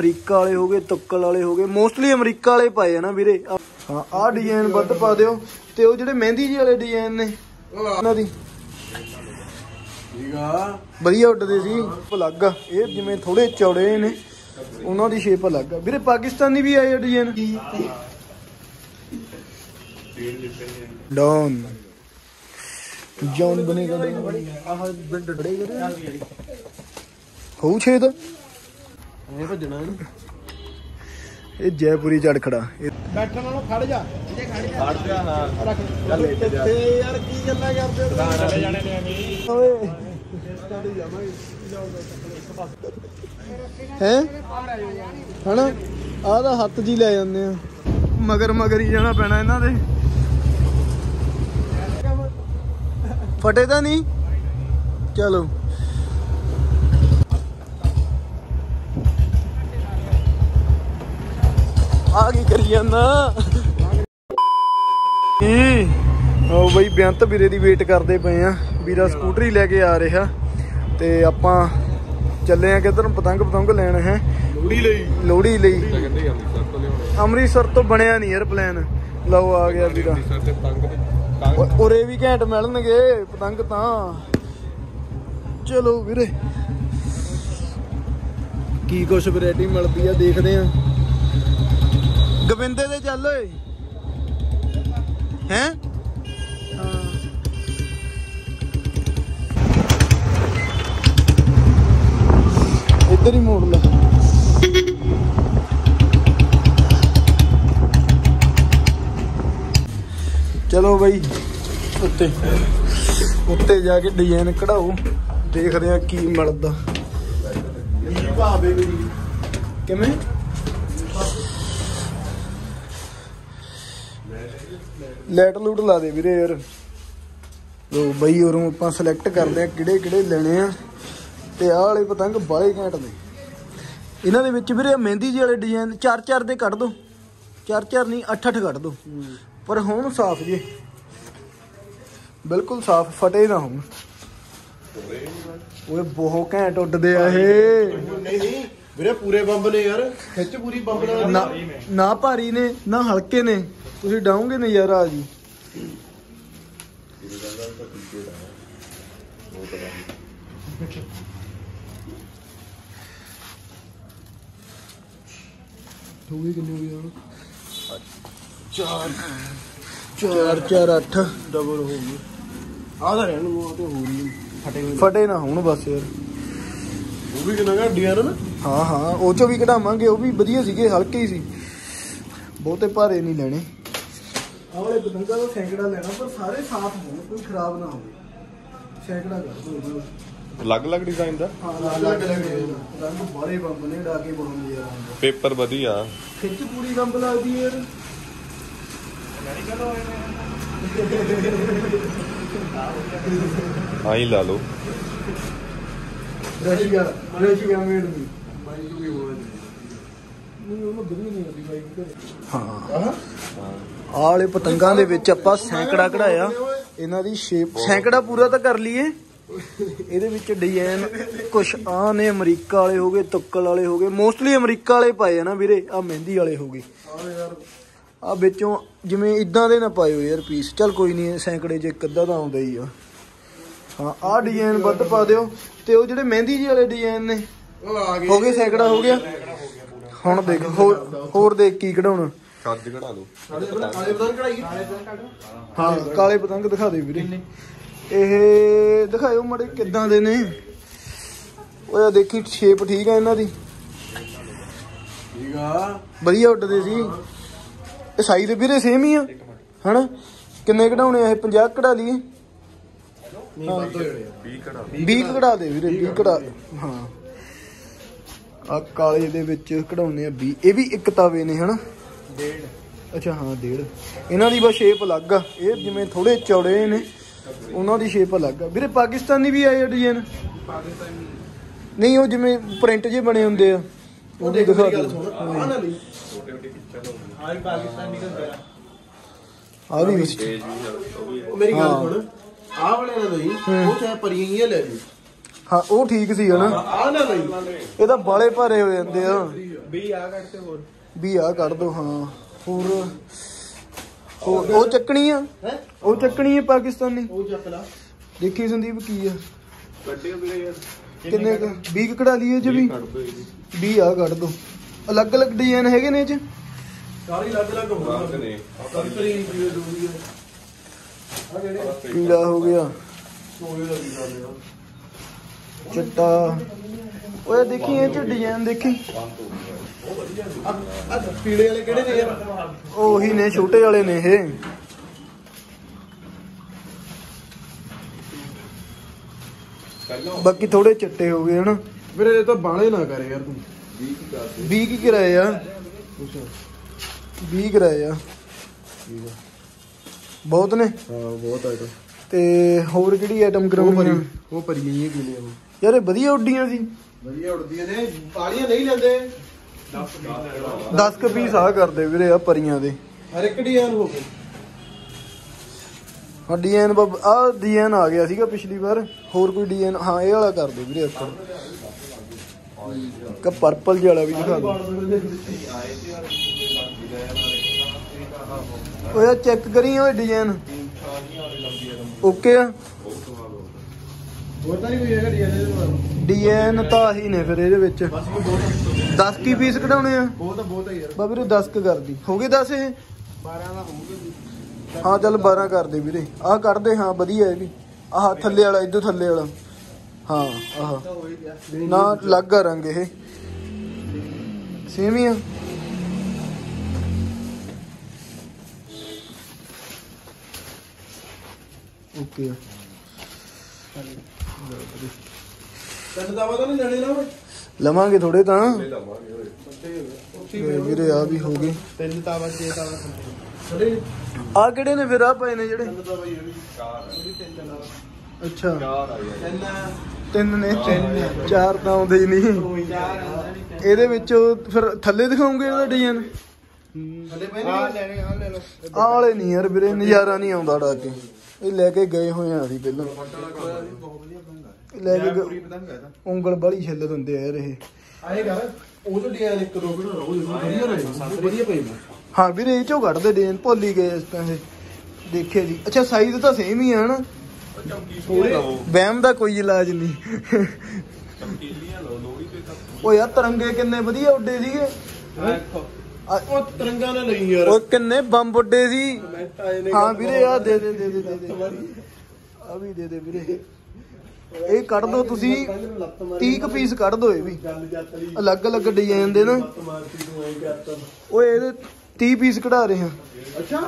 America ਵਾਲੇ ਹੋਗੇ ਤੁੱਕਲ ਵਾਲੇ ਹੋਗੇ ਮੋਸਟਲੀ ਅਮਰੀਕਾ ਵਾਲੇ ਪਾਏ ਆ ਨਾ ਵੀਰੇ। ਹਾਂ, ਆਹ ਡਿਜ਼ਾਈਨ ਵੱਧ ਪਾ ਦਿਓ, ਤੇ ਉਹ ਜਿਹੜੇ ਮਹਿੰਦੀ ਜੀ ਵਾਲੇ ਡਿਜ਼ਾਈਨ ਨੇ, ਉਹਨਾਂ ਦੀ। ਠੀਕ ਵਧੀਆ ਉੱਡਦੇ ਸੀ ਅਲੱਗ ਆ। ਇਹ ਜਿਵੇਂ ਥੋੜੇ ਚੌੜੇ ਨੇ, ਉਹਨਾਂ ਦੀ ਸ਼ੇਪ ਅਲੱਗ ਆ। ਵੀਰੇ, ਪਾਕਿਸਤਾਨੀ ਵੀ ਆਏ ਆ ਡਿਜ਼ਾਈਨ ਡੌਨ ਜੌਨ ਬਣੇਗਾ ਆਹ ਬਿੰਡ ਡੜੇ ਕਰੇ ਹੋਊ ਛੇਦ ਐ ਭੱਜਣਾ ਇਹਨੂੰ। ਇਹ ਜੈਪੁਰੀ ਚੜ ਖੜਾ। ਇਹ ਬੈਠਣ ਨਾਲੋਂ ਖੜ ਜਾ। ਖੜ ਜਾ ਹਾਂ। ਰੱਖ। ਚੱਲ ਇੱਥੇ ਜਾ। ਯਾਰ ਕੀ ਗੱਲਾਂ ਕਰਦੇ ਹੋ? ਚਲੇ ਜਾਣੇ ਨੇ ਅਮੀ ਓਏ। ਹੈ? ਹਣਾ ਆਹ ਦਾ ਹੱਥ ਜੀ ਲੈ ਜਾਂਦੇ ਆ। ਮਗਰ ਮਗਰ ਹੀ ਜਾਣਾ ਪੈਣਾ ਇਹਨਾਂ ਦੇ। ਫਟੇ ਤਾਂ ਨਹੀਂ? ਚਲੋ। ਆ ਕੀ ਕਰੀ ਜਾਂਦਾ? ਏ ਉਹ ਬਈ ਬੇਅੰਤ ਵੀਰੇ ਦੀ ਵੇਟ ਕਰਦੇ ਪਏ ਆ। ਵੀਰਾ ਸਕੂਟਰੀ ਲੈ ਕੇ ਆ ਰਿਹਾ। ਤੇ ਆਪਾਂ ਚੱਲੇ ਆ ਕਿਧਰ? ਪਤੰਗ ਪਤੰਗ ਲੈਣ ਹੈ? ਲੋੜੀ ਲਈ। ਲੋਹੜੀ ਲਈ। ਅੰਮ੍ਰਿਤਸਰ ਤੋਂ ਬਣਿਆ ਨਹੀਂ ਯਾਰ ਪਲਾਨ ਲਓ ਆ ਗਿਆ ਵੀਰਾ। ਉਰੇ ਵੀ ਘੈਂਟ ਮਿਲਣਗੇ ਪਤੰਗ ਤਾਂ। ਚਲੋ ਵੀਰੇ। ਕੀ ਕੁਛ ਵੈਰਾਈਟੀ ਮਿਲਦੀ ਆ ਦੇਖਦੇ ਆ। ਗਵਿੰਦੇ ਦੇ ਚੱਲ ਓਏ। ਹੈ? ਇੱਧਰ ਹੀ ਮੋੜ ਲਾ। ਚਲੋ ਬਈ ਉੱਤੇ। ਉੱਤੇ ਜਾ ਕੇ ਡਿਜ਼ਾਈਨ ਕਢਾਓ। ਦੇਖਦੇ ਆ ਕੀ ਮਿਲਦਾ। ਕੀ ਭਾਵੇ ਕਿਵੇਂ? ਲੈਟ ਲੂਟ ਲਾ ਦੇ ਵੀਰੇ ਯਾਰ। ਲੋ ਬਈ ਉਰੋਂ ਆਪਾਂ ਸਿਲੈਕਟ ਕਰਦੇ ਆ ਕਿਹੜੇ ਕਿਹੜੇ ਲੈਣੇ ਆ। ਤੇ ਆਹ ਵਾਲੇ ਪਤੰਗ ਬਾਲੇ ਘੈਂਟ ਨੇ। ਇਹਨਾਂ ਦੇ ਵਿੱਚ ਵੀਰੇ ਮਹਿੰਦੀ ਜੀ ਵਾਲੇ ਡਿਜ਼ਾਈਨ ਚਾਰ ਚਾਰ ਦੇ ਕੱਢ ਦੋ। ਚਾਰ ਚਾਰ ਨਹੀਂ ਅੱਠ ਅੱਠ ਕੱਢ ਦੋ। ਪਰ ਹੁਣ ਸਾਫ਼ ਜੇ। ਬਿਲਕੁਲ ਸਾਫ਼ ਫਟੇ ਨਾ ਹੋਣ। ਓਏ ਬਹੁਤ ਘੈਂਟ ਉੱਡਦੇ ਆ ਇਹ। ਨਹੀਂ ਵੀਰੇ ਪੂਰੇ ਬੰਬ ਨੇ ਯਾਰ। ਖਿੱਚ ਪੂਰੀ ਬੰਬ ਨਾਲ। ਨਾ ਭਾਰੀ ਨੇ ਨਾ ਹਲਕੇ ਨੇ। ਤੁਸੀਂ ਡਾਉਂਗੇ ਨਜ਼ਾਰਾ ਜੀ। ਹੋ ਗਈ ਕਿੰਨੇ ਹੋ ਗਏ ਹੁਣ? ਚਾਰ ਚਾਰ ਚਾਰ ਅੱਠ। ਡਬਲ ਹੋ ਗਈ ਆਹ ਤਾਂ ਰਹਿਣ ਨੂੰ ਤੇ ਹੋ ਰਹੀ ਫਟੇ ਹੋਏ। ਫਟੇ ਨਾ ਹੋਣ ਬਸ ਯਾਰ। ਉਹ ਵੀ ਕਿੰਨਾ ਘੱਡੀਆਂ ਨਾ। ਹਾਂ ਹਾਂ ਉਹ ਚੋਂ ਵੀ ਕਢਾਵਾਂਗੇ ਉਹ ਵੀ ਵਧੀਆ ਸੀਗੇ ਹਲਕੇ ਹੀ ਸੀ। ਬਹੁਤੇ ਭਾਰੇ ਨਹੀਂ ਲੈਣੇ। ਵਾਲੇ ਪਤੰਗਾਂ ਦਾ ਸੈਂਕੜਾ ਲੈਣਾ ਪਰ ਸਾਰੇ ਸਾਫ਼ ਹੋਣ ਕੋਈ ਖਰਾਬ ਨਾ ਹੋਵੇ। ਸੈਂਕੜਾ ਕਰ ਦੋ ਅਲੱਗ-ਅਲੱਗ ਡਿਜ਼ਾਈਨ ਦਾ? ਹਾਂ ਲੱਗ ਲੱਗ ਰੰਗ ਬਾਰੇ ਬੰਬ ਨੇ ਡਾ ਕੇ ਬਣਾਉਂਦੇ ਯਾਰ। ਪੇਪਰ ਵਧੀਆ। ਖਿੱਚ ਪੂਰੀ ਬੰਬ ਲੱਗਦੀ ਯਾਰ। ਆਈ ਲਾ ਲਓ। ਰਸ਼ੀਆ ਰਸ਼ੀਆ ਮੇਡ ਦੀ ਨਹੀਂ ਉਹਨੂੰ ਵਧੀਆ ਨਹੀਂ ਆਉਂਦੀ ਬਾਈ ਘਰੇ ਹਾਂ। ਆਹ ਵਾਲੇ ਪਤੰਗਾਂ ਦੇ ਵਿੱਚ ਆਪਾਂ ਸੈਂਕੜਾ ਕਢਾਇਆ। ਇਹਨਾਂ ਦੀ ਸ਼ੇਪ ਸੈਂਕੜਾ ਪੂਰਾ ਤਾਂ ਕਰ ਲਈਏ। ਇਹਦੇ ਵਿੱਚ ਡਿਜ਼ਾਈਨ ਕੁਛ ਆ ਨੇ ਅਮਰੀਕਾ ਵਾਲੇ ਹੋਗੇ ਤੁੱਕਲ ਵਾਲੇ ਹੋਗੇ ਮੋਸਟਲੀ ਅਮਰੀਕਾ ਵਾਲੇ ਪਾਏ ਆ ਨਾ ਵੀਰੇ ਆ ਮਹਿੰਦੀ ਵਾਲੇ ਹੋਗੇ ਆ ਵਿੱਚੋਂ ਜਿਵੇਂ ਇਦਾਂ ਦੇ ਨਾ ਪਾਇਓ ਯਾਰ ਪੀਸ ਚੱਲ ਕੋਈ ਨਹੀਂ ਸੈਂਕੜੇ 'ਚ ਇੱਕ ਅੱਧਾ ਤਾਂ ਆਉਂਦਾ ਹੀ ਆ। ਹਾਂ ਆਹ ਡਿਜ਼ਾਈਨ ਵੱਧ ਪਾ ਦਿਓ। ਤੇ ਉਹ ਜਿਹੜੇ ਮਹਿੰਦੀ ਜੀ ਵਾਲੇ ਡਿਜ਼ਾਈਨ ਨੇ ਆ ਹੋ ਗਏ ਸੈਂਕੜਾ ਹੋ ਗਿਆ। ਹੁਣ ਦੇਖ ਹੋਰ ਹੋਰ ਦੇਖ ਕੀ ਕਢਾਉਣਾ। ਕੱਦ ਘੜਾ ਲਓ। ਕਾਲੇ ਕਢਾਈ ਹਾਂ ਕਾਲੇ ਪਤੰਗ ਦਿਖਾ ਦੇ ਵੀਰੇ। ਇਹ ਦਿਖਾਇਓ ਮੜੇ ਕਿੱਦਾਂ ਦੇ ਨੇ। ਓਏ ਦੇਖੀ ਸ਼ੇਪ ਠੀਕ ਆ ਇਹਨਾਂ ਦੀ। ਠੀਕ ਆ। ਵਧੀਆ ਉੱਡਦੇ ਸੀ। ਇਹ ਸਾਈਜ਼ ਵੀਰੇ ਸੇਮ ਹੀ ਆ। ਹਨਾ? ਕਿੰਨੇ ਕਢਾਉਣੇ ਆ ਇਹ? 50 ਕਢਾ ਲਈਏ। ਨਹੀਂ ਬੰਦ ਹੋ ਜਾਣੇ ਆ। 20 ਘੜਾ 20 ਕਢਾ ਦੇ ਵੀਰੇ 20 ਕਢਾ ਹਾਂ। ਆ ਕਾਲੇ ਦੇ ਵਿੱਚ ਕਢਾਉਣੇ ਆ 20 ਇਹ ਵੀ ਇੱਕ ਤਾਵੇ ਨੇ ਹਨਾ? ਡੇਢ। ਅੱਛਾ ਹਾਂ ਡੇਢ। ਇਹਨਾਂ ਦੀ ਬਸ ਸ਼ੇਪ ਅਲੱਗ ਆ। ਇਹ ਜਿਵੇਂ ਥੋੜੇ ਚੌੜੇ ਨੇ ਉਹਨਾਂ ਦੀ ਸ਼ੇਪ ਅਲੱਗ ਆ। ਵੀਰੇ ਪਾਕਿਸਤਾਨੀ ਵੀ ਆਏ ਆ ਡਿਜ਼ਾਈਨ ਨਹੀਂ ਉਹ ਜਿਵੇਂ ਪ੍ਰਿੰਟ ਜੇ ਬਣੇ ਹੁੰਦੇ ਆ। ਉਹ ਦੇਖ। ਸੁਣ ਆਹ ਨਾ ਲਈ ਆ ਵੀ ਵਿੱਚ ਤੇਜ ਵੀ ਆ, ਵੀ ਮੇਰੀ ਗੱਲ। ਸੁਣ। ਆਹ ਵਾਲੇ ਨਾ ਲਈ ਉਹ ਚਾਹੇ ਪਰੀਆਂ ਹੀ ਆ ਲੈ ਲਈ। ਹਾਂ ਉਹ ਠੀਕ ਸੀ ਹਨਾ? ਆਹ ਨਾ ਲਈ ਇਹ ਤਾਂ ਬਾਲੇ ਭਾਰੇ ਹੋ ਜਾਂਦੇ ਆ। ਵੀ ਆ ਕੱਟ ਤੇ ਹੋਰ। ਵੀ ਆ ਕੱਢ ਦੋ ਹਾਂ। ਹੋਰ ਉਹ ਚੱਕਣੀ ਆ? ਹੈ? ਉਹ ਚੱਕਣੀ ਆ ਪਾਕਿਸਤਾਨੀ। ਉਹ ਚੱਕ ਲਾ। ਦੇਖੀ ਸੰਦੀਪ ਕੀ ਆ। ਕੱਢੇ ਵੀਰੇ ਯਾਰ। ਕਿੰਨੇ ਕੁ 20 ਕੁ ਕਢਾ ਲਈਏ ਚ ਵੀ। ਕੱਢ ਦੋ ਇਹਦੀ 20 ਆ ਕੱਢ ਦੋ। ਅਲੱਗ ਅਲੱਗ ਡਿਜ਼ਾਈਨ ਹੈਗੇ ਨੇ ਇਹ ਚ? ਸਾਰੀ ਲੱਗ ਲੱਗ ਰੰਗ ਹੋਣਾ ਨੇ। ਕੰਤਰੀ ਵੀ ਦੂਰੀ ਆ ਜਿਹੜੇ ਪੀਲਾ ਹੋ ਗਿਆ। ਚਿੱਟਾ। ਓਏ ਦੇਖੀ ਇਹ ਚ ਡਿਜ਼ਾਈਨ ਦੇਖੀ। ਆ ਪੀਲੇ ਵਾਲੇ ਕਿਹੜੇ ਨੇ ਯਾਰ? ਉਹੀ ਨੇ ਛੋਟੇ ਵਾਲੇ ਨੇ ਇਹ। ਬਾਕੀ ਥੋੜੇ ਚਿੱਟੇ ਹੋ ਗਏ ਹਨਾ। ਵੀਰੇ ਇਹ ਤਾਂ ਬਾਲੇ ਨਾ ਕਰੇ ਯਾਰ ਤੂੰ। 20 ਕੀ ਕਰਦੇ 20 ਕੀ ਕਿਰਾਏ ਆ? 20 ਕਿਰਾਏ ਆ। ਬਹੁਤ ਨੇ? ਹਾਂ ਬਹੁਤ ਆਇਟਮ ਤੇ। ਹੋਰ ਕਿਹੜੀ ਆਈਟਮ ਉਹ ਕਰਾਉਣੀ ਪਰੀ ਆ ਉਹ ਪਰੀ ਨਹੀਂ ਕਿਨੇ ਉਹ ਯਾਰ ਇਹ ਵਧੀਆ ਉੱਡੀਆਂ ਸੀ। ਵਧੀਆ ਉੜਦੀਆਂ ਨੇ ਬਾਲੀਆਂ ਨਹੀਂ ਲੈਂਦੇ। 10 ਕ ਪੀਸ ਆ ਕਰਦੇ ਵੀਰੇ ਆ ਪਰੀਆਂ ਦੇ। ਹਰ ਇੱਕ ਡਿਜ਼ਾਈਨ ਹੋ ਗਏ ਹਾਂ ਡਿਜ਼ਾਈਨ ਆ ਡਿਜ਼ਾਈਨ ਆ ਗਿਆ ਸੀਗਾ ਪਿਛਲੀ ਵਾਰ। ਹੋਰ ਕੋਈ ਡਿਜ਼ਾਈਨ ਹਾਂ ਇਹ ਵਾਲਾ ਕਰ ਦਿਓ ਵੀਰੇ ਅੱਖਰ ਇੱਕ ਪਰਪਲ ਜਿਹਾ ਵਾਲਾ ਵੀ ਦਿਖਾ ਦਿਓ। ਓਏ ਚੈੱਕ ਕਰੀ ਓਏ ਡਿਜ਼ਾਈਨ ਓਕੇ ਆ। ਹੋਰ ਤਾਂ ਨਹੀਂ ਕੋਈ ਹੈਗਾ ਡਿਜ਼ਾਈਨ ਇਹਦੇ ਨਾਲ। ਡਿਜ਼ਾਈਨ ਤਾਂ ਆਹੀ ਨੇ ਫਿਰ ਇਹਦੇ ਵਿੱਚ। ਬਸ ਵੀ ਬਹੁਤ 10 ਕੀ ਪੀਸ ਕਢਾਉਣੇ ਆ? ਬਹੁਤ ਬਹੁਤ ਯਾਰ। ਬਾ ਵੀਰੇ 10 ਕ ਕਰਦੀ ਹੋ ਗਏ 10 ਇਹ? 12 ਦਾ ਹੋਊਗਾ ਹਾਂ ਚੱਲ 12 ਕਰ ਦੇ ਵੀਰੇ। ਆਹ ਕੱਢ ਦੇ ਹਾਂ ਵਧੀਆ ਇਹ ਵੀ। ਆਹ ਥੱਲੇ ਵਾਲਾ ਇਦੋਂ ਥੱਲੇ ਵਾਲਾ। ਹਾਂ ਆਹ। ਨਾ ਲੱਗ ਰੰਗ ਇਹ। ਸੇਮ ਹੀ ਆ। ਓਕੇ ਤਿੰਨ ਦਾ ਪਤਾ ਨਹੀਂ ਲੈਣੇ ਨਾ ਓਏ। ਲਵਾਂਗੇ ਥੋੜੇ ਤਾਂ। ਲਵਾਂਗੇ ਓਏ। ਉੱਥੇ ਤੇ ਵੀਰੇ ਆ ਵੀ ਹੋ ਗਏ ਤਿੰਨ ਤਾਵਾ ਛੇ ਤਾਵਾ ਥੱਲੇ ਆ ਕਿਹੜੇ ਨੇ ਫਿਰ? ਆ ਪਏ ਨੇ ਜਿਹੜੇ। ਤਿੰਨ ਤਾਵਾ ਇਹ ਵੀ ਚਾਰ ਅੱਛਾ। ਚਾਰ ਆ ਯਾਰ। ਤਿੰਨ ਤਿੰਨ ਨੇ। ਤਿੰਨ। ਚਾਰ ਤਾਂ ਆਉਂਦੇ ਹੀ ਨਹੀਂ। ਇਹਦੇ ਵਿੱਚੋਂ ਫਿਰ ਥੱਲੇ ਦਿਖਾਉਂਗੇ ਇਹਦਾ ਡਿਜ਼ਾਈਨ ਥੱਲੇ ਪਏ ਆ ਲੈਣੇ ਆ ਲੈ ਲਓ। ਵਾਲੇ ਨਹੀਂ ਯਾਰ ਵੀਰੇ ਨਜ਼ਾਰਾ ਨਹੀਂ ਆਉਂਦਾ ਡਾ ਕੇ ਇਹ ਲੈ ਕੇ ਗਏ ਹੋਏ ਆ ਅਸੀਂ ਪਹਿਲਾਂ ਬਹੁਤ ਵਧੀਆ ਪਤੰਗ ਇਹ ਲੈ ਕੇ ਪੂਰੀ ਗਏ- ਪਤੰਗ ਹੈ ਤਾਂ। ਉਂਗਲ ਬਾਲੀ ਛਿੱਲ ਦਿੰਦੇ ਆ ਯਾਰ ਇਹ। ਆਏ ਕਰ ਉਹ ਜੋ ਡਿਜ਼ਾਈਨ ਇੱਕ ਦੋ ਬਣਾ ਉਹ ਵਧੀਆ ਰਹੇ ਵਧੀਆ ਪਈ ਮੈਂ। ਹਾਂ ਵੀਰੇ ਇਹ ਚੋਂ ਕੱਢਦੇ ਡਿਜ਼ਾਈਨ ਭੁੱਲ ਗਏ ਇਸ ਤਾਂ ਇਹ। ਦੇਖਿਆ ਜੀ। ਅੱਛਾ ਸਾਈਜ਼ ਤਾਂ ਸੇਮ ਹੀ ਆ ਹਨਾ। ਥੋੜੇ ਲਓ। ਵਹਿਮ ਦਾ ਕੋਈ ਇਲਾਜ ਨਹੀਂ। ਚਮਕੀਲੀਆਂ ਲਓ ਲੋਹੜੀ ਤੇ ਤਾਂ ਓ ਯਾਰ ਤਰੰਗੇ ਕਿੰਨੇ ਵਧੀਆ ਉੱਡੇ ਸੀਗੇ। ਉਹ ਤਿਰੰਗਾ ਨਾ ਲਈ ਯਾਰ। ਓ ਕਿੰਨੇ ਬੰਬ ਉੱਡੇ ਸੀ। ਹਾਂ ਵੀਰੇ ਆ ਦੇ ਦੇ ਦੇ ਦੇ ਦੇ ਦੇ। ਆ ਵੀ ਦੇ ਦੇ ਵੀਰੇ। ਇਹ ਕੱਢ ਦੋ ਤੁਸੀਂ 30 ਕੁ ਪੀਸ ਕੱਢ ਦੋ ਇਹ ਵੀ। ਗੱਲ ਜੱਤ ਲਈ ਅਲੱਗ ਅਲੱਗ ਡਿਜ਼ਾਈਨ ਦੇ ਨਾ। ਓਏ ਇਹਦੇ 30 ਪੀਸ ਕਢਾ ਰਹੇ ਹਾਂ। ਅੱਛਾ।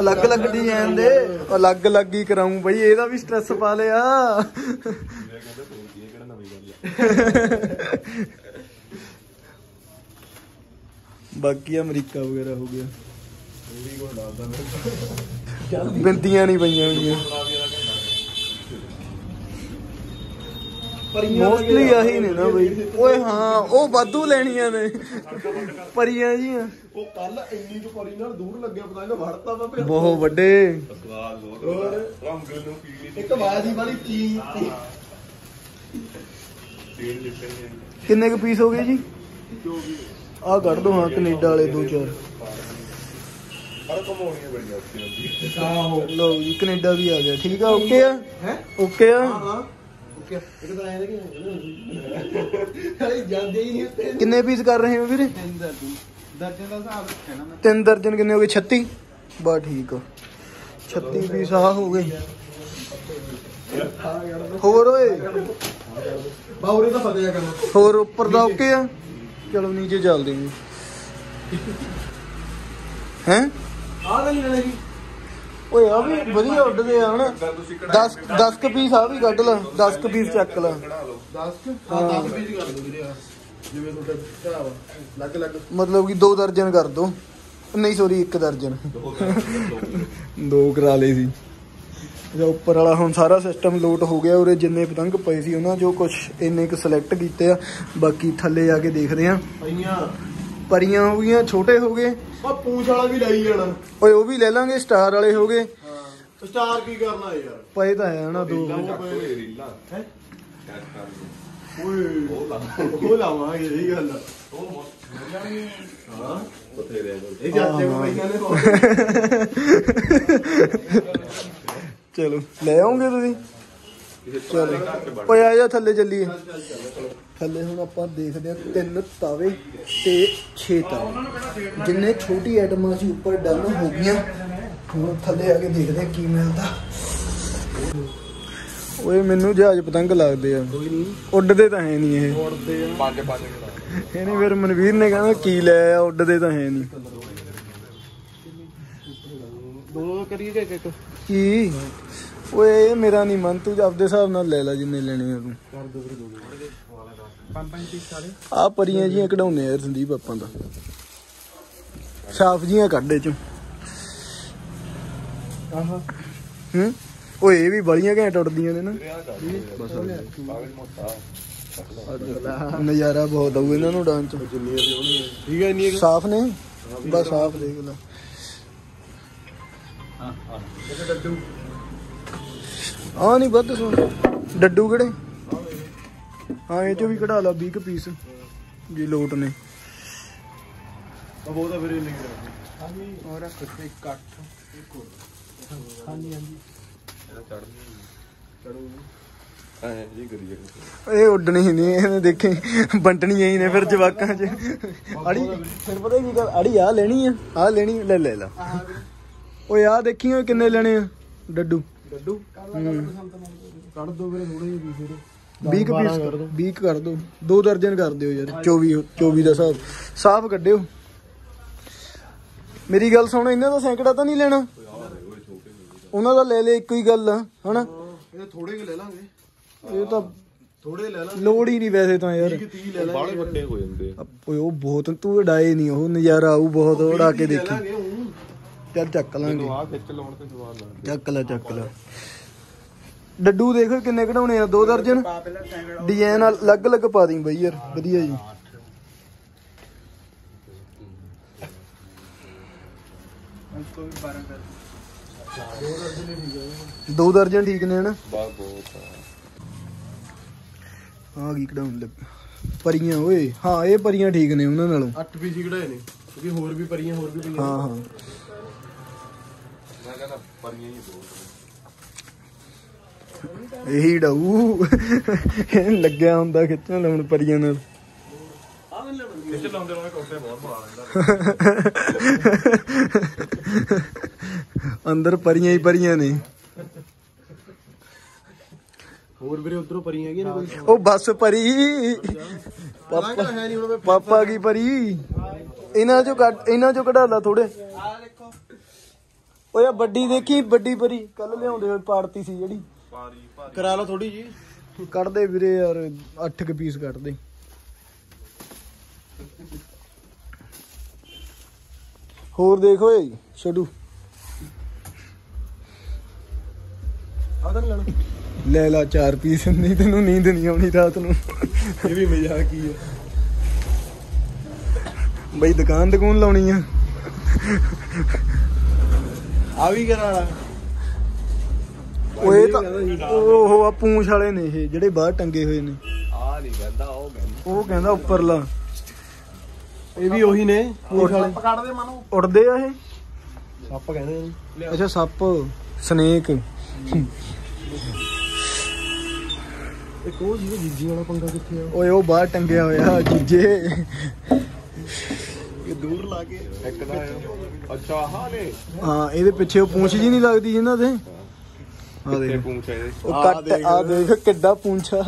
ਅਲੱਗ ਅਲੱਗ ਡਿਜ਼ਾਈਨ ਦੇ ਅਲੱਗ ਅਲੱਗ ਹੀ ਕਰਾਉਂ ਬਈ ਇਹਦਾ ਵੀ ਸਟ੍ਰੈਸ ਪਾ ਲਿਆ। ਬਾਕੀ ਅਮਰੀਕਾ ਵਗੈਰਾ ਹੋ ਗਿਆ। ਬਿੰਦੀਆਂ ਨਹੀਂ ਪਈਆਂ ਹੋਈਆਂ। ਮੋਸਟਲੀ ਆਹੀ ਨੇ ਨਾ ਬਈ। ਓਏ ਹਾਂ ਉਹ ਵਾਧੂ ਲੈਣੀਆਂ ਨੇ। ਪਰੀਆਂ ਜੀਆਂ। ਉਹ ਕੱਲ ਇੰਨੀ ਕੁ ਪਰੀ ਨਾਲ ਦੂਰ ਲੱਗਿਆ ਪਤੰਗ ਵੜਤਾ ਵਾ ਫਿਰ ਬਹੁਤ ਵੱਡੇ। ਸਵਾਦ ਬਹੁਤ ਹੁੰਦਾ ਰੰਗ ਨੂੰ ਪੀਲੀ ਇੱਕ ਬਾਜੀ ਵਾਲੀ ਚੀਜ਼। ਤੇਲ ਲਿੱਤੇ ਨੇ ਕਿੰਨੇ ਕੁ ਪੀਸ ਹੋ ਗਏ ਜੀ? ਆਹ ਕੱਢ ਦੋ ਹਾਂ ਕੈਨੇਡਾ ਵਾਲੇ ਦੋ ਚਾਰ। ਲਓ ਜੀ ਕੈਨੇਡਾ ਵੀ ਆ ਗਿਆ। ਠੀਕ ਆ ਓਕੇ ਆ? ਹੈ। ਓਕੇ ਆ? ਹਾਂ। ਹਾਂ ਓਕੇ ਇੱਕ ਤਾਂ ਐਂ ਕਿ ਹਲੇ ਜਾਂਦੇ ਹੀ ਨਹੀਂ ਉੱਤੇ ਕਿੰਨੇ ਪੀਸ ਕਰ ਰਹੇ ਹੋ ਵੀਰੇ ਤਿੰਨ ਦਰਜਨ ਦਰਜਨ ਦਾ ਹਿਸਾਬ ਰੱਖਿਆ ਨਾ ਮੈਂ ਤਿੰਨ ਦਰਜਨ ਕਿੰਨੇ ਹੋ ਗਏ 36 ਬਾ ਠੀਕ ਆ 36 ਪੀਸ ਆ ਹੋ ਗਏ ਹੋਰ ਓਏ ਬਾਉਰੇ ਦਾ ਫਤਿਆ ਕਰਨਾ ਹੋਰ ਉੱਪਰ ਦਾ ਓਕੇ ਆ ਚਲੋ ਨੀਚੇ ਚੱਲਦੇ ਹਾਂ ਹੈ ਆਹ ਤਾਂ ਨਹੀਂ ਲੈਣੇ ਜੀ ਓਏ ਆ ਵੀ ਵਧੀਆ ਉੱਡਦੇ ਆ ਹਨਾ। 10 10 ਕ ਪੀਸ ਆ ਵੀ ਕੱਢ ਲਾ 10 ਕ ਪੀਸ ਚੱਕ ਲਾ। 10 ਹਾਂ 10 ਪੀਸ ਕਰ ਦੋ ਵੀਰੇ ਆਹ। ਜਿਵੇਂ ਤੁਹਾਡਾ ਆ ਲੱਗ ਲੱਗ ਮਤਲਬ ਕਿ ਦੋ ਦਰਜਨ ਕਰ ਦੋ। ਨਹੀਂ ਸੌਰੀ ਇੱਕ ਦਰਜਨ। ਦੋ ਕਰਾ ਲਏ ਸੀ। ਇਹਦਾ ਉੱਪਰ ਵਾਲਾ ਹੁਣ ਸਾਰਾ ਸਿਸਟਮ ਲੋਟ ਹੋ ਗਿਆ ਉਰੇ ਜਿੰਨੇ ਪਤੰਗ ਪਏ ਸੀ ਉਹਨਾਂ ਜੋ ਕੁਝ ਇੰਨੇ ਕੁ ਸਿਲੈਕਟ ਕੀਤੇ ਆ। ਬਾਕੀ ਥੱਲੇ ਜਾ ਕੇ ਦੇਖਦੇ ਆ। ਪਈਆਂ। ਪਰੀਆਂ ਹੋ ਗਈਆਂ ਛੋਟੇ ਹੋ ਗਏ। ਆ ਪੂਛ ਵਾਲਾ ਵੀ ਲਈ ਜਾਣਾ। ਓਏ ਉਹ ਵੀ ਲੈ ਲਾਂਗੇ ਸਟਾਰ ਵਾਲੇ ਹੋ ਗਏ। ਹਾਂ ਸਟਾਰ ਕੀ ਕਰਨਾ ਯਾਰ? ਪਏ ਤਾਂ ਹੈ ਨਾ ਦੋ। ਰੀਲਾ ਹੈ? ਓਏ ਉਹ ਲਾ। ਉਹ ਲਾਵਾਂਗੇ ਇਹ ਗੱਲ ਆ। ਹਾਂ ਬਥੇਰੇ ਆ। ਇਹ ਜਾਂਦੇ ਪਈਆਂ ਨੇ ਚਲੋ ਲੈ ਆਉਂਗੇ ਤੁਸੀਂ? ਕਿਸੇ ਪੁਰਾਣੇ ਘਰ ਚ ਬਣ ਓਏ ਆ ਜਾ ਥੱਲੇ ਚੱਲੀਏ। ਥੱਲੇ ਹੁਣ ਆਪਾਂ ਦੇਖਦੇ ਆ ਤਿੰਨ ਤਾਵੇ ਤੇ 6 ਤਾਵੇ ਜਿੰਨੇ ਛੋਟੀ ਆਈਟਮਾਂ ਸੀ ਉੱਪਰ ਡਨ ਹੋ ਗਈਆਂ। ਹੁਣ ਥੱਲੇ ਆ ਕੇ ਦੇਖਦੇ ਆ ਕੀ ਮਿਲਦਾ। ਓਏ ਮੈਨੂੰ ਜਹਾਜ਼ ਪਤੰਗ ਲੱਗਦੇ ਆ। ਕੋਈ ਨਹੀਂ ਉੱਡਦੇ ਤਾਂ ਹੈ ਨਹੀਂ ਇਹ। ਉੜਦੇ ਆ। ਪੰਜ ਪੰਜ ਕਿਲੋ। ਇਹਨੇ ਫਿਰ ਮਨਵੀਰ ਨੇ ਕਹਿੰਦਾ ਕੀ ਲੈ ਆ ਉੱਡਦੇ ਤਾਂ ਹੈ ਨਹੀਂ ਦੋ ਕਰੀਏ ਕਿ ਇੱਕ? ਕੀ? ਓਏ ਇਹ ਮੇਰਾ ਨਹੀਂ ਮਨ ਤੂੰ ਆਪਦੇ ਹਿਸਾਬ ਨਾਲ ਲੈ ਲੈ ਜਿੰਨੇ ਲੈਣੇ ਆ ਤੂੰ। ਕਰ ਦੋ ਫਿਰ ਦੋ ਪੰਜ ਪੰਜ ਪੀਸ ਸਾਰੇ ਆ ਪਰੀਆਂ ਜੀਆਂ ਕਢਾਉਨੇ ਯਾਰ ਸੰਦੀਪ ਆਪਾਂ ਦਾ ਸਾਫ਼ ਜੀਆਂ ਕੱਢੇ ਚੋਂ। ਆਹਾ ਹੂੰ? ਓਏ ਇਹ ਵੀ ਬੜੀਆਂ ਘੈਂਟ ਉੱਡਦੀਆਂ ਨੇ ਨਾ। ਬਸ ਨਜ਼ਾਰਾ ਬਹੁਤ ਆਊ ਇਹਨਾਂ ਨੂੰ ਡਾਂਸ ਠੀਕ ਹੈ ਨਹੀਂ ਸਾਫ਼ ਨੇ? ਬਸ ਸਾਫ਼ ਦੇਖ ਲੈ। ਆ ਨਹੀਂ ਵੱਧ ਸੁਣ ਡੱਡੂ ਕਿਹੜੇ? ਹਾਂ ਇਹ ਚੋਂ ਵੀ ਕਢਾ ਲਾ 20 ਪੀਸ ਜੀ ਲੋਟ ਨੇ। ਉਹ ਤਾਂ ਫਿਰ ਇੰਨੇ ਹਾਂਜੀ। ਹੋਰ ਰੱਖ ਇੱਕ ਕੱਟ ਇੱਕ ਹੋਰ। ਹਾਂਜੀ ਹਾਂਜੀ। ਇਹਦਾ ਚੜ੍ਹਨੀ ਚੜੂ ਐ ਜੀ ਕਰੀਏ ਇਹ ਉੱਡਣੀ ਹੀ ਨਹੀਂ ਇਹਨੇ ਦੇਖੀ ਬੰਟਣੀਆਂ ਹੀ ਨੇ ਫਿਰ ਜਵਾਕਾਂ 'ਚ। ਅੜੀ। ਫਿਰ ਪਤਾ ਕੀ ਗੱਲ ਅੜੀ ਆ ਲੈਣੀ ਆ। ਆ ਲੈਣੀ ਲੈ ਲੈ ਲਾ। ਓਏ ਆ ਦੇਖੀ ਕਿੰਨੇ ਲੈਣੇ ਆ? ਡੱਡੂ। ਡੱਡੂ ਹੂੰ ਕੱਢ ਦੋ ਵੀਰੇ ਥੋੜੇ ਜਿਹੇ ਪੀਸ ਇਹਦੇ 20 ਕੁ ਪੀਸ 20 ਕੁ ਕਰ ਦਿਓ ਦੋ ਦਰਜਨ ਕਰ ਦਿਓ ਯਾਰ 24 24 ਦਾ ਹਿਸਾਬ। ਸਾਫ਼ ਕੱਢਿਓ। ਮੇਰੀ ਗੱਲ ਸੁਣ ਇਹਨਾਂ ਦਾ ਸੈਂਕੜਾ ਤਾਂ ਨਹੀਂ ਲੈਣਾ? ਉਹਨਾਂ ਦਾ ਲੈ ਲੈ ਇੱਕੋ ਹੀ ਗੱਲ ਆ ਹਨਾ? ਇਹਦੇ ਥੋੜੇ ਜਿਹੇ ਲੈ ਲਾਂਗੇ। ਇਹ ਤਾਂ ਥੋੜੇ ਲੈ ਲਾਂਗੇ। ਲੋੜ ਹੀ ਨਹੀਂ ਵੈਸੇ ਤਾਂ ਯਾਰ। 30 ਲੈ ਬਾਲੇ ਵੱਡੇ ਹੋ ਜਾਂਦੇ ਆ। ਓਏ ਉਹ ਬਹੁਤ ਤੂੰ ਉਡਾਏ ਨਹੀਂ ਉਹ ਨਜ਼ਾਰਾ ਆਊ ਬਹੁਤ ਉਡਾ ਕੇ ਦੇਖੀ। ਚੱਲ ਚੱਕ ਲਾਂਗੇ। ਮੈਨੂੰ ਆ ਖਿੱਚ ਲਾਉਣ ਤੇ ਸਵਾਦ ਲੱਗਦਾ ਚੱਕ ਲੈ ਚੱਕ ਲੈ। ਡੱਡੂ ਦੇਖ ਕਿੰਨੇ ਕਢਾਉਣੇ ਆ ਦੋ ਦਰਜਨ। ਡਿਜ਼ਾਈਨ ਅਲੱਗ-ਅਲੱਗ ਪਾ ਦੀ ਬਈ ਯਾਰ ਵਧੀਆ ਜੀ। ਦੋ ਦਰਜਨ ਠੀਕ ਨੇ ਹਨਾ? ਆ। ਕੀ ਕਢਾਉਣ ਲੱਗ ਪਰੀਆਂ ਓਏ। ਹਾਂ ਇਹ ਪਰੀਆਂ ਠੀਕ ਨੇ ਉਹਨਾਂ ਨਾਲੋਂ। ਅੱਠ ਪੀਸ ਹੀ ਕਢਾਏ ਨੇ। ਕਿਉਂਕਿ ਹੋਰ ਵੀ ਪਰੀਆਂ ਹੋਰ ਵੀ ਪਈਆਂ ਹਾਂ ਹਾਂ। ਮੈਂ ਕਹਿੰਦਾ ਪਰੀਆਂ ਹੀ ਦੋ ਇਹੀ ਡਾਊ। ਇਹ ਲੱਗਿਆ ਹੁੰਦਾ ਖਿੱਚਣ ਲਾਉਣ ਪਰੀਆਂ ਨਾਲ। ਖਿੱਚ ਲਾਉਂਦੇ ਲਾਉਂਦੇ ਕੋਸੇ ਬਹੁਤ ਬਣਾ ਲੈਂਦਾ ਅੰਦਰ ਪਰੀਆਂ ਹੀ ਪਰੀਆਂ ਨੇ। ਹੋਰ ਵੀਰੇ ਉਧਰੋਂ ਪਰੀਆਂ ਹੈਗੀਆਂ ਨੇ ਕੋਈ? ਉਹ ਬੱਸ ਪਰੀ। ਪਤਾ ਕਿ ਹੈ ਨਹੀਂ ਹੁਣ ਮੈਂ ਪਾਪਾ ਕੀ ਪਰੀ? ਇਹਨਾਂ ਚੋਂ ਕੱਢ ਇਹਨਾਂ ਚੋਂ ਕਢਾ ਲਾ ਥੋੜੇ ਓਏ ਆਹ ਵੱਡੀ ਦੇਖੀ ਵੱਡੀ ਪਰੀ ਕੱਲ ਲਿਆਉਂਦੇ ਹੋਏ ਪਾੜਤੀ ਸੀ ਜਿਹੜੀ। ਪਾਰੀ ਭਾਰੀ। ਕਰਾ ਲਓ ਥੋੜੀ ਜੀ ਕੱਢ ਦੇ ਵੀਰੇ ਯਾਰ 8 ਕੁ ਪੀਸ ਕੱਢ ਦੇ ਹੋਰ ਦੇਖ ਓਏ ਛੱਡੂ। ਆ ਨੀ ਲੈਣਾ। ਲੈ ਲਾ 4 ਪੀਸ ਨਹੀਂ ਤੈਨੂੰ ਨੀਂਦ ਨਹੀਂ ਆਉਣੀ ਰਾਤ ਨੂੰ। ਇਹ ਵੀ ਮਜ਼ਾਕ ਹੀ ਹੈ ਬਈ ਦੁਕਾਨ ਦੁਕਾਨ ਲਾਉਣੀ ਆ? ਆ ਵੀ ਕਰਾ ਲਾ। ਓਏ ਤਾਂ ਉਹ ਆ ਪੂੰਛ ਵਾਲੇ ਨੇ ਇਹ ਜਿਹੜੇ ਬਾਹਰ ਟੰਗੇ ਹੋਏ ਨੇ। ਆ ਨਹੀਂ ਕਹਿੰਦਾ ਉਹ ਕਹਿੰਦਾ। ਉਹ ਕਹਿੰਦਾ ਉੱਪਰਲਾ। ਇਹ ਵੀ ਉਹੀ ਨੇ ਪੂਛ ਵਾਲੇ। ਪਕੜ ਦੇ ਮਨੂ। ਉੜਦੇ ਆ ਇਹ? ਸੱਪ ਕਹਿੰਦੇ ਨੇ। ਅੱਛਾ ਸੱਪ ਸਨੇਕ। ਇੱਕ ਉਹ ਜਿਹਦੇ ਜੀਜੀ ਵਾਲਾ ਪੰਗਾ ਕਿੱਥੇ ਆ? ਓਏ ਉਹ ਬਾਹਰ ਟੰਗਿਆ ਹੋਇਆ ਜੀਜੇ। ਇਹ ਦੂਰ ਲਾ ਕੇ ਇੱਕ ਦਾ ਇਹ। ਅੱਛਾ ਆਹ ਨੇ। ਹਾਂ ਇਹਦੇ ਪਿੱਛੇ ਉਹ ਪੂੰਛ ਜੀ ਨਹੀਂ ਲੱਗਦੀ ਜਿਨ੍ਹਾਂ ਦੇ? ਆ ਤੇ ਦੇਖ। ਪੂੰਛ ਇਹਦੇ ਉਹ ਕੱਟ। ਆ ਦੇਖ। ਕਿੱਡਾ ਪੂੰਛਾ।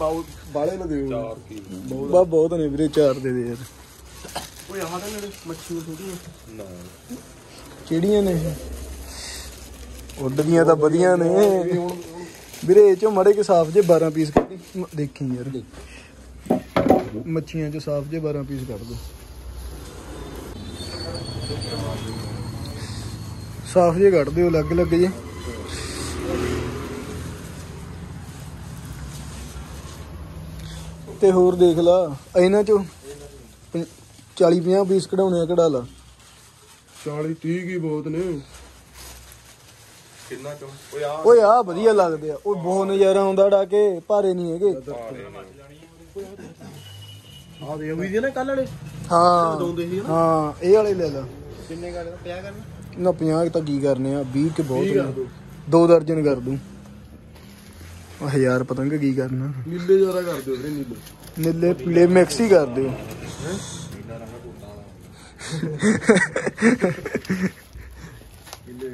ਬਾਉ ਬਾਲੇ ਨੂੰ ਦਿਓ ਚਾਰ ਕੀ। ਬਾ ਬਹੁਤ ਨੇ ਵੀਰੇ ਚਾਰ ਦੇ ਦੇ ਯਾਰ। ਓਏ ਆਹ ਤਾਂ ਨੇੜੇ ਮੱਛੀ ਥੋੜੀ ਨਾ। ਕਿਹੜੀਆਂ ਨੇ? ਉੱਡਦੀਆਂ ਤਾਂ ਵਧੀਆ ਨੇ। ਵੀਰੇ ਇਹ ਚੋਂ ਮੜੇ ਕੇ ਸਾਫ਼ ਜੇ 12 ਪੀਸ ਕੱਢੀ। ਦੇਖੀ ਯਾਰ। ਮੱਛੀਆਂ ਚੋਂ ਸਾਫ਼ ਜੇ 12 ਪੀਸ ਕੱਢ ਦੋ। ਸਾਫ਼ ਜੇ ਕੱਢ ਦਿਓ ਅਲੱਗ ਅਲੱਗ ਜੇ। ਤੇ ਹੋਰ ਦੇਖ ਲਾ ਇਹਨਾਂ ਚੋਂ 40 50 ਪੀਸ ਕਢਾਉਣੇ ਆ ਕਢਾ ਲਾ। 40 30 ਕੀ ਬਹੁਤ ਨੇ। ਕਿੰਨਾ ਚੋਂ? ਓਏ ਆ ਓਏ ਆ ਵਧੀਆ ਲੱਗਦੇ ਆ। ਓਏ ਬਹੁਤ ਨਜ਼ਾਰਾ ਆਉਂਦਾ ਡਾ ਕੇ ਭਾਰੇ ਨਹੀਂ ਹੈਗੇ। ਆ ਦੇ ਵੀ ਦੀ ਨਾ ਕੱਲ ਵਾਲੇ? ਹਾਂ। ਦੋਂਦੇ ਸੀ ਨਾ ਹਾਂ ਇਹ ਵਾਲੇ ਲੈ ਲਾ। ਕਿੰਨੇ ਕਰਨਾ ਪਿਆ ਕਰਨਾ? ਨਾ 50 ਤਾਂ ਕੀ ਕਰਨੇ ਆ? 20 ਕੇ ਬਹੁਤ ਨੇ। ਦੋ। ਦਰਜਨ ਕਰ ਦੂੰ। ਆ ਹਜ਼ਾਰ ਪਤੰਗ ਕੀ ਕਰਨਾ? ਨੀਲੇ ਜ਼ਿਆਦਾ ਕਰ ਦਿਓ ਵੀਰੇ ਨੀਲੇ। ਨੀਲੇ ਪੀਲੇ ਮਿਕਸ ਹੀ ਕਰ ਦਿਓ। ਨੀਲੇ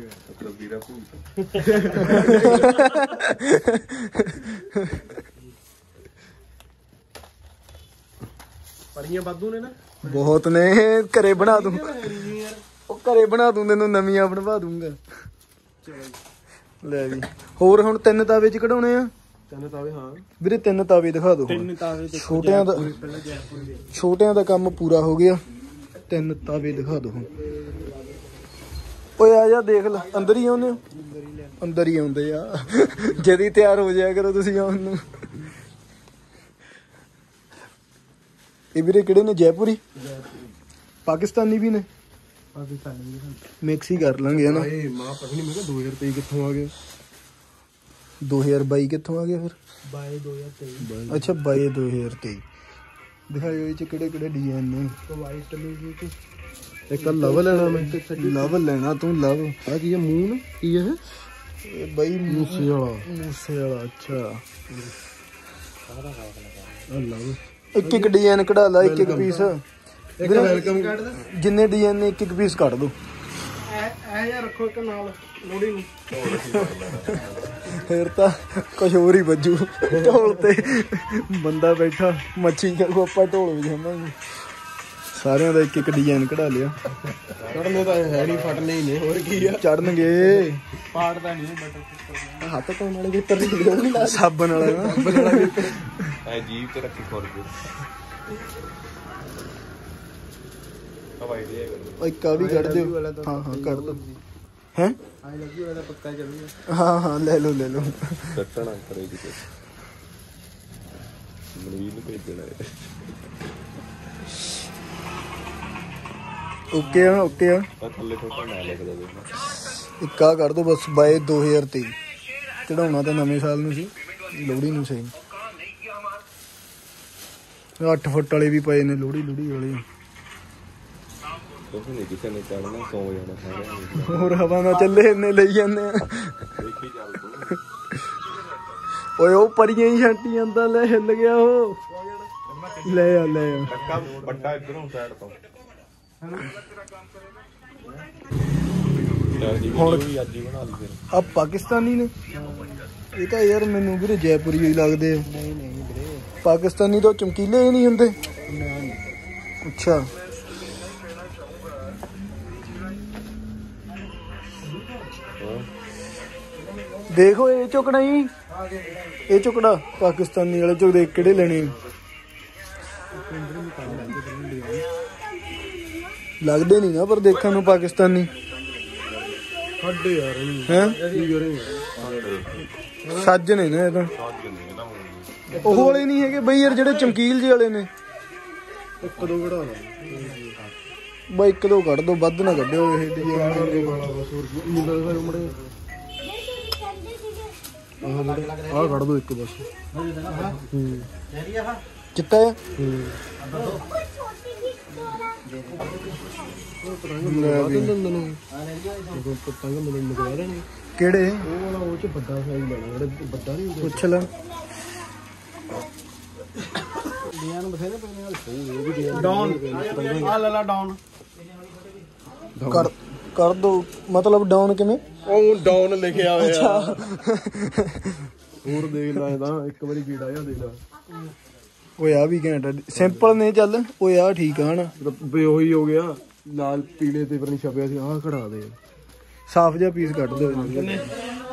ਵੀਰਾ ਭੂਤ ਪੜੀਆਂ ਵਾਧੂ ਨੇ ਨਾ? ਬਹੁਤ ਨੇ ਘਰੇ ਬਣਾ ਦੂੰ। ਉਹ ਘਰੇ ਬਣਾ ਦੂੰ ਤੈਨੂੰ ਨਵੀਆਂ ਬਣਵਾ ਦੂੰਗਾ। ਲੈ ਵੀ। ਹੋਰ ਹੁਣ ਤਿੰਨ ਤਾਵੇ ਚ ਕਢਾਉਣੇ ਆ? ਤੈਨੂੰ ਤਾਂ ਵੀ ਹਾਂ। ਵੀਰੇ ਤਿੰਨ ਤਾਵੇ ਦਿਖਾ ਦਿਓ। ਤਿੰਨ ਤਾਵੇ ਛੋਟਿਆਂ ਦਾ ਦੇ। ਛੋਟਿਆਂ ਦਾ ਕੰਮ ਪੂਰਾ ਹੋ ਗਿਆ। ਤਿੰਨ ਤਾਵੇ ਦਿਖਾ ਦਿਓ ਹੁਣ। ਓਏ ਆ ਜਾ ਦੇਖ ਲੈ। ਅੰਦਰ ਹੀ ਆਉਂਦੇ ਹੋ? ਅੰਦਰ ਹੀ ਆਉਂਦੇ ਆ। ਜਦੀ ਤਿਆਰ ਹੋ ਜਾਇਆ ਕਰੋ ਤੁਸੀਂ ਆਉਣ ਨੂੰ। ਇਹ ਵੀਰੇ ਕਿਹੜੇ ਨੇ? ਜੈਪੁਰੀ? ਪਾਕਿਸਤਾਨੀ ਵੀ ਨੇ? ਪਾਕਿਸਤਾਨ ਵੀ ਮਿਕਸ ਹੀ ਕਰ ਲਾਂਗੇ ਹਨਾ? ਹਾਏ ਮਾਂ ਪਤਾ ਨਹੀਂ ਮੈਂ ਕਿਹਾ 2023 ਕਿੱਥੋਂ ਆ ਗਿਆ 2022 ਕਿੱਥੋਂ ਆ ਗਿਆ ਫਿਰ? ਬਾਏ 2023 ਅੱਛਾ 22 2023 ਦਿਖਾਇਓ ਇਹ ਚ ਕਿਹੜੇ ਕਿਹੜੇ ਡਿਜ਼ਾਈਨ ਨੇ। ਵਾਈਟ ਨੂੰ ਕੀ? ਇੱਕ ਲਵ ਲੈਣਾ ਮੈਂ। ਲਵ ਲੈਣਾ ਤੂੰ ਲਵ। ਆ ਕੀ ਹੈ ਮੂਨ? ਕੀ ਹੈ ਇਹ? ਬਈ ਮੂਸੇ ਵਾਲਾ। ਮੂਸੇ ਵਾਲਾ ਅੱਛਾ। ਆ ਲਵ। ਇੱਕ ਇੱਕ ਡਿਜ਼ਾਈਨ ਕਢਾ ਲਾ ਇੱਕ ਇੱਕ ਪੀਸ ਇੱਕ ਵੈਲਕਮ ਕੱਢ ਦਾ? ਜਿੰਨੇ ਡਿਜ਼ਾਈਨ ਨੇ ਇੱਕ ਇੱਕ ਪੀਸ ਕੱਢ ਦੋ। ਐ ਐ ਯਾਰ ਰੱਖੋ ਇੱਕ ਨਾਲ ਲੋੜੀ ਨੂੰ। ਫਿਰ ਤਾਂ ਕੁਝ ਹੋਰ ਹੀ ਵੱਜੂ। ਢੋਲ ਤੇ ਬੰਦਾ ਬੈਠਾ ਮੱਛੀ ਕਰੂ ਆਪਾਂ ਢੋਲ ਵਜਾਵਾਂਗੇ। ਸਾਰਿਆਂ ਦਾ ਇੱਕ ਇੱਕ ਡਿਜ਼ਾਈਨ ਕਢਾ ਲਿਆ। ਕੱਢਨੇ ਤਾਂ ਹੈ ਨਹੀਂ ਫਟਨੇ ਹੀ ਨੇ ਹੋਰ ਕੀ ਆ? ਚੜਨਗੇ ਪਾੜਦਾ ਨਹੀਂ ਬਟਰ ਹੱਥ ਧੋਣ ਵਾਲੇ ਪੇਪਰ ਨਹੀਂ ਸਾਬਣ ਵਾਲਾ ਨਾ। ਐ ਜੀਵ ਤੇ ਰੱਖੀ ਹਵਾਈ ਦੇ ਕਰੋ ਆ ਵੀ ਕੱਢ ਦਿਓ। ਹਾਂ ਹਾਂ ਕੱਢ ਦਿਓ। ਹੈ? ਆਈ ਲੱਗੀ ਵਾਲਾ ਤਾਂ ਪੱਕਾ ਚੱਲੂਗਾ। ਹਾਂ ਹਾਂ ਲੈ ਲਓ ਲੈ ਲਓ। ਕੱਟਣਾ ਕਰੇ ਕਿਤੇ ਮਨਵੀਰ ਨੂੰ ਭੇਜਣਾ ਹੈ ਓਕੇ ਆ ਓਕੇ ਆ। ਥੱਲੇ ਤੋਂ ਨਾ ਲੱਗਦਾ ਦੇ ਇੱਕ ਕੱਢ ਦੋ ਬਸ ਬਾਏ 2023 ਚੜਾਉਣਾ ਤਾਂ ਨਵੇਂ ਸਾਲ ਨੂੰ ਸੀ। ਲੋਹੜੀ ਨੂੰ ਸਹੀ। 8 ਫੁੱਟ ਵਾਲੇ ਵੀ ਪਏ ਨੇ ਲੋਹੜੀ ਲੋਹੜੀ ਵਾਲੇ। ਕੁਛ ਨਹੀਂ ਕਿਸੇ ਨੇ ਚੜਨਾ ਸੌ ਜਾਣਾ ਸਾਰਿਆਂ ਨੇ। ਹੋਰ ਹਵਾ ਨਾਲ ਚੱਲੇ ਇੰਨੇ ਲਈ ਜਾਂਦੇ ਆ। ਦੇਖੀ ਚੱਲ ਤੂੰ ਓਏ ਉਹ ਪਰੀਆਂ ਹੀ ਛਾਂਟੀ ਜਾਂਦਾ ਲੈ ਹਿੱਲ ਗਿਆ ਉਹ। ਲੈ ਆ ਲੈ ਆ। ਟੱਕਾ ਵੱਡਾ ਇਧਰੋਂ ਸਾਈਡ ਤੋਂ। ਹੁਣ ਵੀ ਅੱਜ ਹੀ ਬਣਾ ਲਈ ਫਿਰ। ਆ ਪਾਕਿਸਤਾਨੀ ਨੇ। ਇਹ ਤਾਂ ਯਾਰ ਮੈਨੂੰ ਵੀਰੇ ਜੈਪੁਰੀ ਹੀ ਲੱਗਦੇ ਆ। ਪਾਕਿਸਤਾਨੀ ਤਾਂ ਚਮਕੀਲੇ ਹੀ ਨਹੀਂ ਹੁੰਦੇ। ਅੱਛਾ। ਦੇਖੋ ਇਹ ਚੁਕੜਾ ਹੀ। ਇਹ ਚੁਕੜਾ ਪਾਕਿਸਤਾਨੀ ਵਾਲੇ ਚੋਂ ਦੇਖ ਕਿਹੜੇ ਲੈਣੇ। ਲੱਗਦੇ ਨਹੀਂ ਨਾ ਪਰ ਦੇਖਣ ਨੂੰ ਪਾਕਿਸਤਾਨੀ। ਖੱਡੇ ਯਾਰ ਇਹਨੂੰ ਹੈ? ਕੀ ਕਰੇ ਸੱਜ ਨੇ ਨਾ ਇਹ ਤਾਂ। ਉਹ ਵਾਲੇ ਨਹੀਂ ਹੈਗੇ ਬਈ ਯਾਰ ਜਿਹੜੇ ਚਮਕੀਲ ਜਿਹੇ ਵਾਲੇ ਨੇ। ਇੱਕ ਦੋ ਘੜਾ ਲਾ ਬਈ ਇੱਕ ਦੋ ਕੱਢ ਦੋ ਵੱਧ ਨਾ ਕੱਢਿਓ ਇਹ ਹੋਰ ਕੀ ਮੁੰਡਾ ਦੇ ਉਮੜੇ ਆਹ ਕੱਢ ਦੋ ਇੱਕ ਬਸ। ਹੂੰ। ਚਿੱਟਾ ਲੈ ਕਿਹੜੇ? ਉਹ ਵਾਲਾ ਉਹ ਚ ਵੱਡਾ ਸਾਈਜ਼ ਲੈਣਾ ਜਿਹੜਾ ਵੱਡਾ ਨਹੀਂ ਹੁੰਦਾ। ਪੁੱਛ ਲੈ ਡਿਜ਼ਾਈਨ ਬਥੇਰੇ ਪੈਣੇ ਵਾਲੇ ਉਹ ਵੀ ਡਿਜ਼ਾਈਨ ਡਾਊਨ ਆ ਲੈ ਲਾ ਡਾਊਨ ਕਰ ਕਰ ਦੋ। ਮਤਲਬ ਡਾਊਨ ਕਿਵੇਂ? ਉਹ ਡਾਊਨ ਲਿਖਿਆ ਹੋਇਆ। ਹੋਰ ਦੇਖ ਲੈ ਇੱਕ ਵਾਰੀ ਕੀੜਾ ਆ ਦੇਖ ਲੈ। ਓਏ ਆ ਵੀ ਘੈਂਟ ਸਿੰਪਲ ਨੇ ਚੱਲ। ਓਏ ਆ ਠੀਕ ਆ ਹਨਾ? ਬੇ ਉਹੀ ਹੋ ਗਿਆ ਲਾਲ ਪੀਲੇ ਤੇ ਪਰ ਨਹੀਂ ਛਪਿਆ ਸੀ ਆਹ ਖੜਾ ਦੇ। ਸਾਫ਼ ਜਿਹਾ ਪੀਸ ਕੱਢ ਦਿਓ।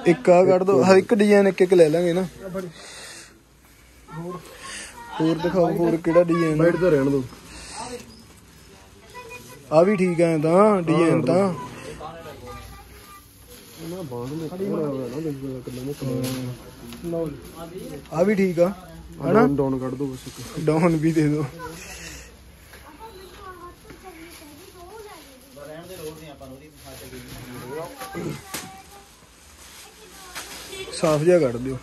ਇੱਕ ਆ ਕੱਢ ਦੋ। ਹਰ ਇੱਕ ਡਿਜ਼ਾਈਨ ਇੱਕ ਇੱਕ ਲੈ ਲਾਂਗੇ ਨਾ। ਹੋਰ ਦਿਖਾਓ ਹੋਰ ਕਿਹੜਾ ਡਿਜ਼ਾਈਨ ਬੈਠ ਤਾਂ ਰਹਿਣ ਦੋ। ਆ ਵੀ ਠੀਕ ਆ ਤਾਂ ਡਿਜ਼ਾਈਨ ਤਾਂ। ਨੇ ਨਾ ਆ ਵੀ ਠੀਕ ਆ ਹਨਾ? ਡਾਊਨ ਕੱਢ ਦੋ ਬਸ ਇੱਕ। ਡਾਊਨ ਵੀ ਦੇ ਦਿਓ ਸਾਫ਼ ਜਿਹਾ ਕੱਢ ਦਿਓ।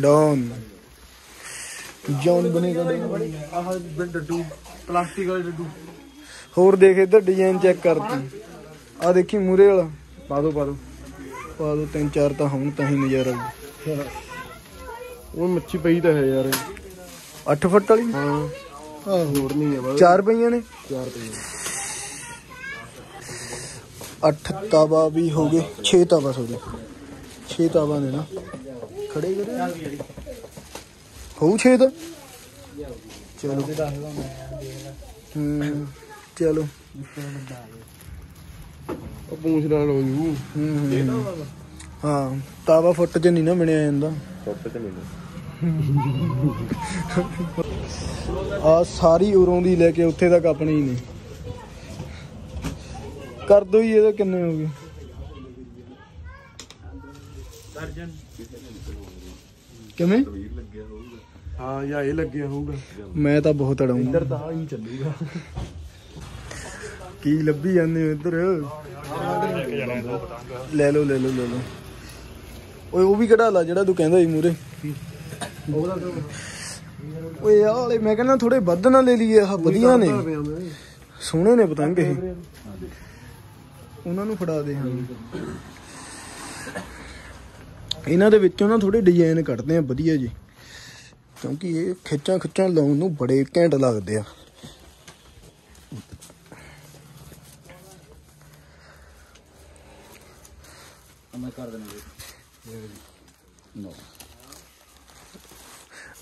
ਡਾਊਨ ਜੌਨ ਬਣੇਗਾ ਆਹ ਡੱਡੂ ਪਲਾਸਟਿਕ ਵਾਲੇ ਡੱਡੂ। ਹੋਰ ਦੇਖ ਇੱਧਰ ਡਿਜ਼ਾਈਨ ਚੈੱਕ ਕਰਤੀ। ਆ ਦੇਖੀ ਮੂਰੇ ਵਾਲਾ। ਪਾ ਦੋ ਪਾ ਦੋ। ਪਾ ਦੋ ਤਿੰਨ ਚਾਰ ਤਾਂ ਹੁਣ ਤਾਂ ਹੀ ਨਜ਼ਾਰਾ। ਉਹ ਮੱਛੀ ਪਈ ਤਾਂ ਹੈ ਯਾਰ। ਅੱਠ ਫੁੱਟ ਵਾਲੀ? ਹਾਂ। ਆਹ ਹੋਰ ਨਹੀਂ ਹੈ ਬਸ। ਚਾਰ ਪਈਆਂ ਨੇ? ਚਾਰ ਪਈ ਅੱਠ ਤਾਵਾ ਵੀ ਹੋ ਗਏ 6 ਤਾਵਾ ਸੋਰੀ 6 ਤਾਵਾ ਨੇ ਨਾ। ਖੜੇ ਕਰੇ। ਹੋਊ 6 ਤਾਂ ਚਲੋ। ਹੂੰ ਚਲੋ। ਉਹ ਪੂੰਛ ਨਾਲ ਹੋ ਜੂ। ਹੂੰ ਤਾਵਾ ਫੁੱਟ ਚ ਨਹੀਂ ਨਾ ਬਣਿਆ ਜਾਂਦਾ। ਟੁੱਟ ਤੇ ਮੈਨੂੰ ਆ ਸਾਰੀ ਉਰੋਂ ਦੀ ਲੈ ਕੇ ਉੱਥੇ ਤੱਕ ਆਪਣੀ ਹੀ ਨੇ। ਕਰ ਦੋ ਹੀ ਇਹਦੇ ਕਿੰਨੇ ਹੋ ਗਏ? ਕਿਵੇਂ? ਹਾਂ ਜਾਂ ਇਹ ਲੱਗਿਆ ਹੋਊਗਾ। ਮੈਂ ਤਾਂ ਬਹੁਤ ਅੜਾਉਂਗਾ ਇੱਧਰ ਤਾਂ ਹੀ ਚੱਲੂਗਾ। ਕੀ ਲੱਭੀ ਜਾਂਦੇ ਹੋ ਇੱਧਰ? ਲੈ ਲਓ ਲੈ ਲਓ ਲੈ ਲਓ। ਓਏ ਉਹ ਵੀ ਕਢਾ ਲਾ ਜਿਹੜਾ ਤੂੰ ਕਹਿੰਦਾ ਸੀ ਮੂਰੇ ਓਏ ਆਹ ਵਾਲੇ ਮੈਂ ਕਹਿੰਦਾ ਥੋੜੇ ਵੱਧ ਨਾ ਲੈ ਲਈਏ ਆਹ ਵਧੀਆ ਨੇ। ਸੋਹਣੇ ਨੇ ਪਤੰਗ ਇਹ। ਉਹਨਾਂ ਨੂੰ ਫੜਾ ਦੇ ਹਾਂ। ਇਹਨਾਂ ਦੇ ਵਿੱਚੋਂ ਨਾ ਥੋੜੇ ਡਿਜ਼ਾਈਨ ਕੱਢਦੇ ਆ ਵਧੀਆ ਜੀ। ਕਿਉਂਕਿ ਇਹ ਖਿੱਚਾਂ ਖਿੱਚਾਂ ਲਾਉਣ ਨੂੰ ਬੜੇ ਘੈਂਟ ਲੱਗਦੇ ਆ।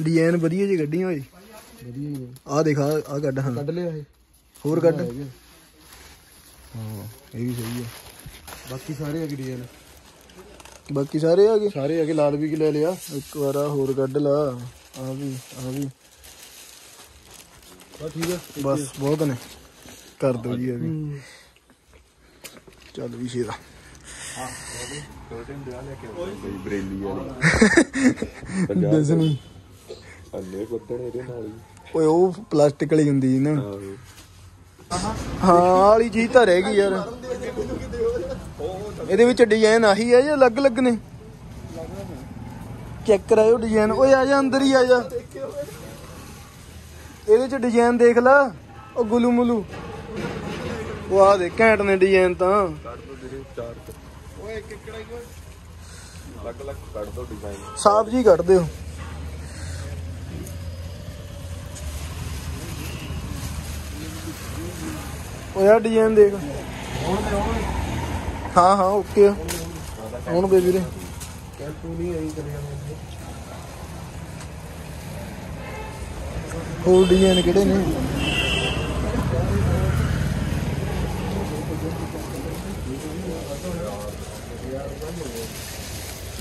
ਡਿਜ਼ਾਈਨ ਵਧੀਆ ਜੀ ਗੱਡੀਆਂ ਹੋਈ। ਵਧੀਆ ਹੈ ਆਹ ਦੇਖ ਆ ਆ ਕੱਢ ਹਾਂ। ਕੱਢ ਲਿਆ ਇਹ। ਹੋਰ ਕੱਢ। ਹਾਂ ਇਹ ਵੀ ਸਹੀ ਹੈ ਬਾਕੀ ਸਾਰੇ ਅਗੜੀ ਨੇ ਬਾਕੀ ਸਾਰੇ ਆ ਗਏ? ਸਾਰੇ ਅਗੇ ਲਾਲ ਵੀ ਕੀ ਲੈ ਲਿਆ। ਇੱਕ ਵਾਰ ਹੋਰ ਕੱਢ ਲਾ। ਆ ਵੀ ਆ ਵੀ। ਬਸ ਠੀਕ ਹੈ ਬਸ ਬਹੁਤ ਨੇ। ਕਰ ਦੋ ਜੀ ਇਹ ਵੀ। ਚੱਲ ਵੀ ਸ਼ੇਰਾ। ਛੋਟੇ ਹੁੰਦੇ ਆ ਲੈ ਕੇ ਆਉਂਦੇ। ਬਈ ਬਰੇਲੀ ਵਾਲੀ। ਡਿਜ਼ਨੀ ਅੰਨੇ ਕੁੱਤਣ ਇਹਦੇ ਨਾਲ ਹੀ। ਓਏ ਉਹ ਪਲਾਸਟਿਕ ਵਾਲੀ ਹੁੰਦੀ ਸੀ ਨਾ। ਹਾਂ ਵਾਲੀ ਚੀਜ਼ ਤਾਂ ਰਹਿ ਗਈ ਯਾਰ। ਇਹਦੇ ਵਿੱਚ ਡਿਜ਼ਾਈਨ ਆਹੀ ਹੈ ਜਾਂ ਅਲੱਗ-ਅਲੱਗ ਨੇ? ਚੈੱਕ ਕਰਾਇਓ ਡਿਜ਼ਾਈਨ ਓਏ ਆ ਜਾ, ਅੰਦਰ ਹੀ ਆ ਜਾ। ਇਹਦੇ ਚ ਡਿਜ਼ਾਈਨ ਦੇਖ ਲੈ, ਉਹ ਗੁਲੂ ਮੁਲੂ। ਉਹ ਦੇ ਘੈਂਟ ਨੇ ਡਿਜ਼ਾਈਨ ਤਾਂ। ਓਏ ਇੱਕ ਹੀ ਅਲੱਗ ਅਲੱਗ ਕੱਢ ਦੋ ਡਿਜ਼ਾਈਨ ਸਾਫ਼ ਜੀ ਕੱਢ ਦਿਓ। ਉਹ ਯਾਰ ਡਿਜ਼ਾਈਨ ਦੇਖ। ਹਾਂ ਹਾਂ ਓਕੇ ਆ। ਹੁਣ ਦੇ ਵੀਰੇ। ਕੈਪੂ ਨਹੀਂ ਆਈ ਕਰਿਆ ਹੋਰ ਡਿਜ਼ਾਈਨ ਕਿਹੜੇ ਨੇ?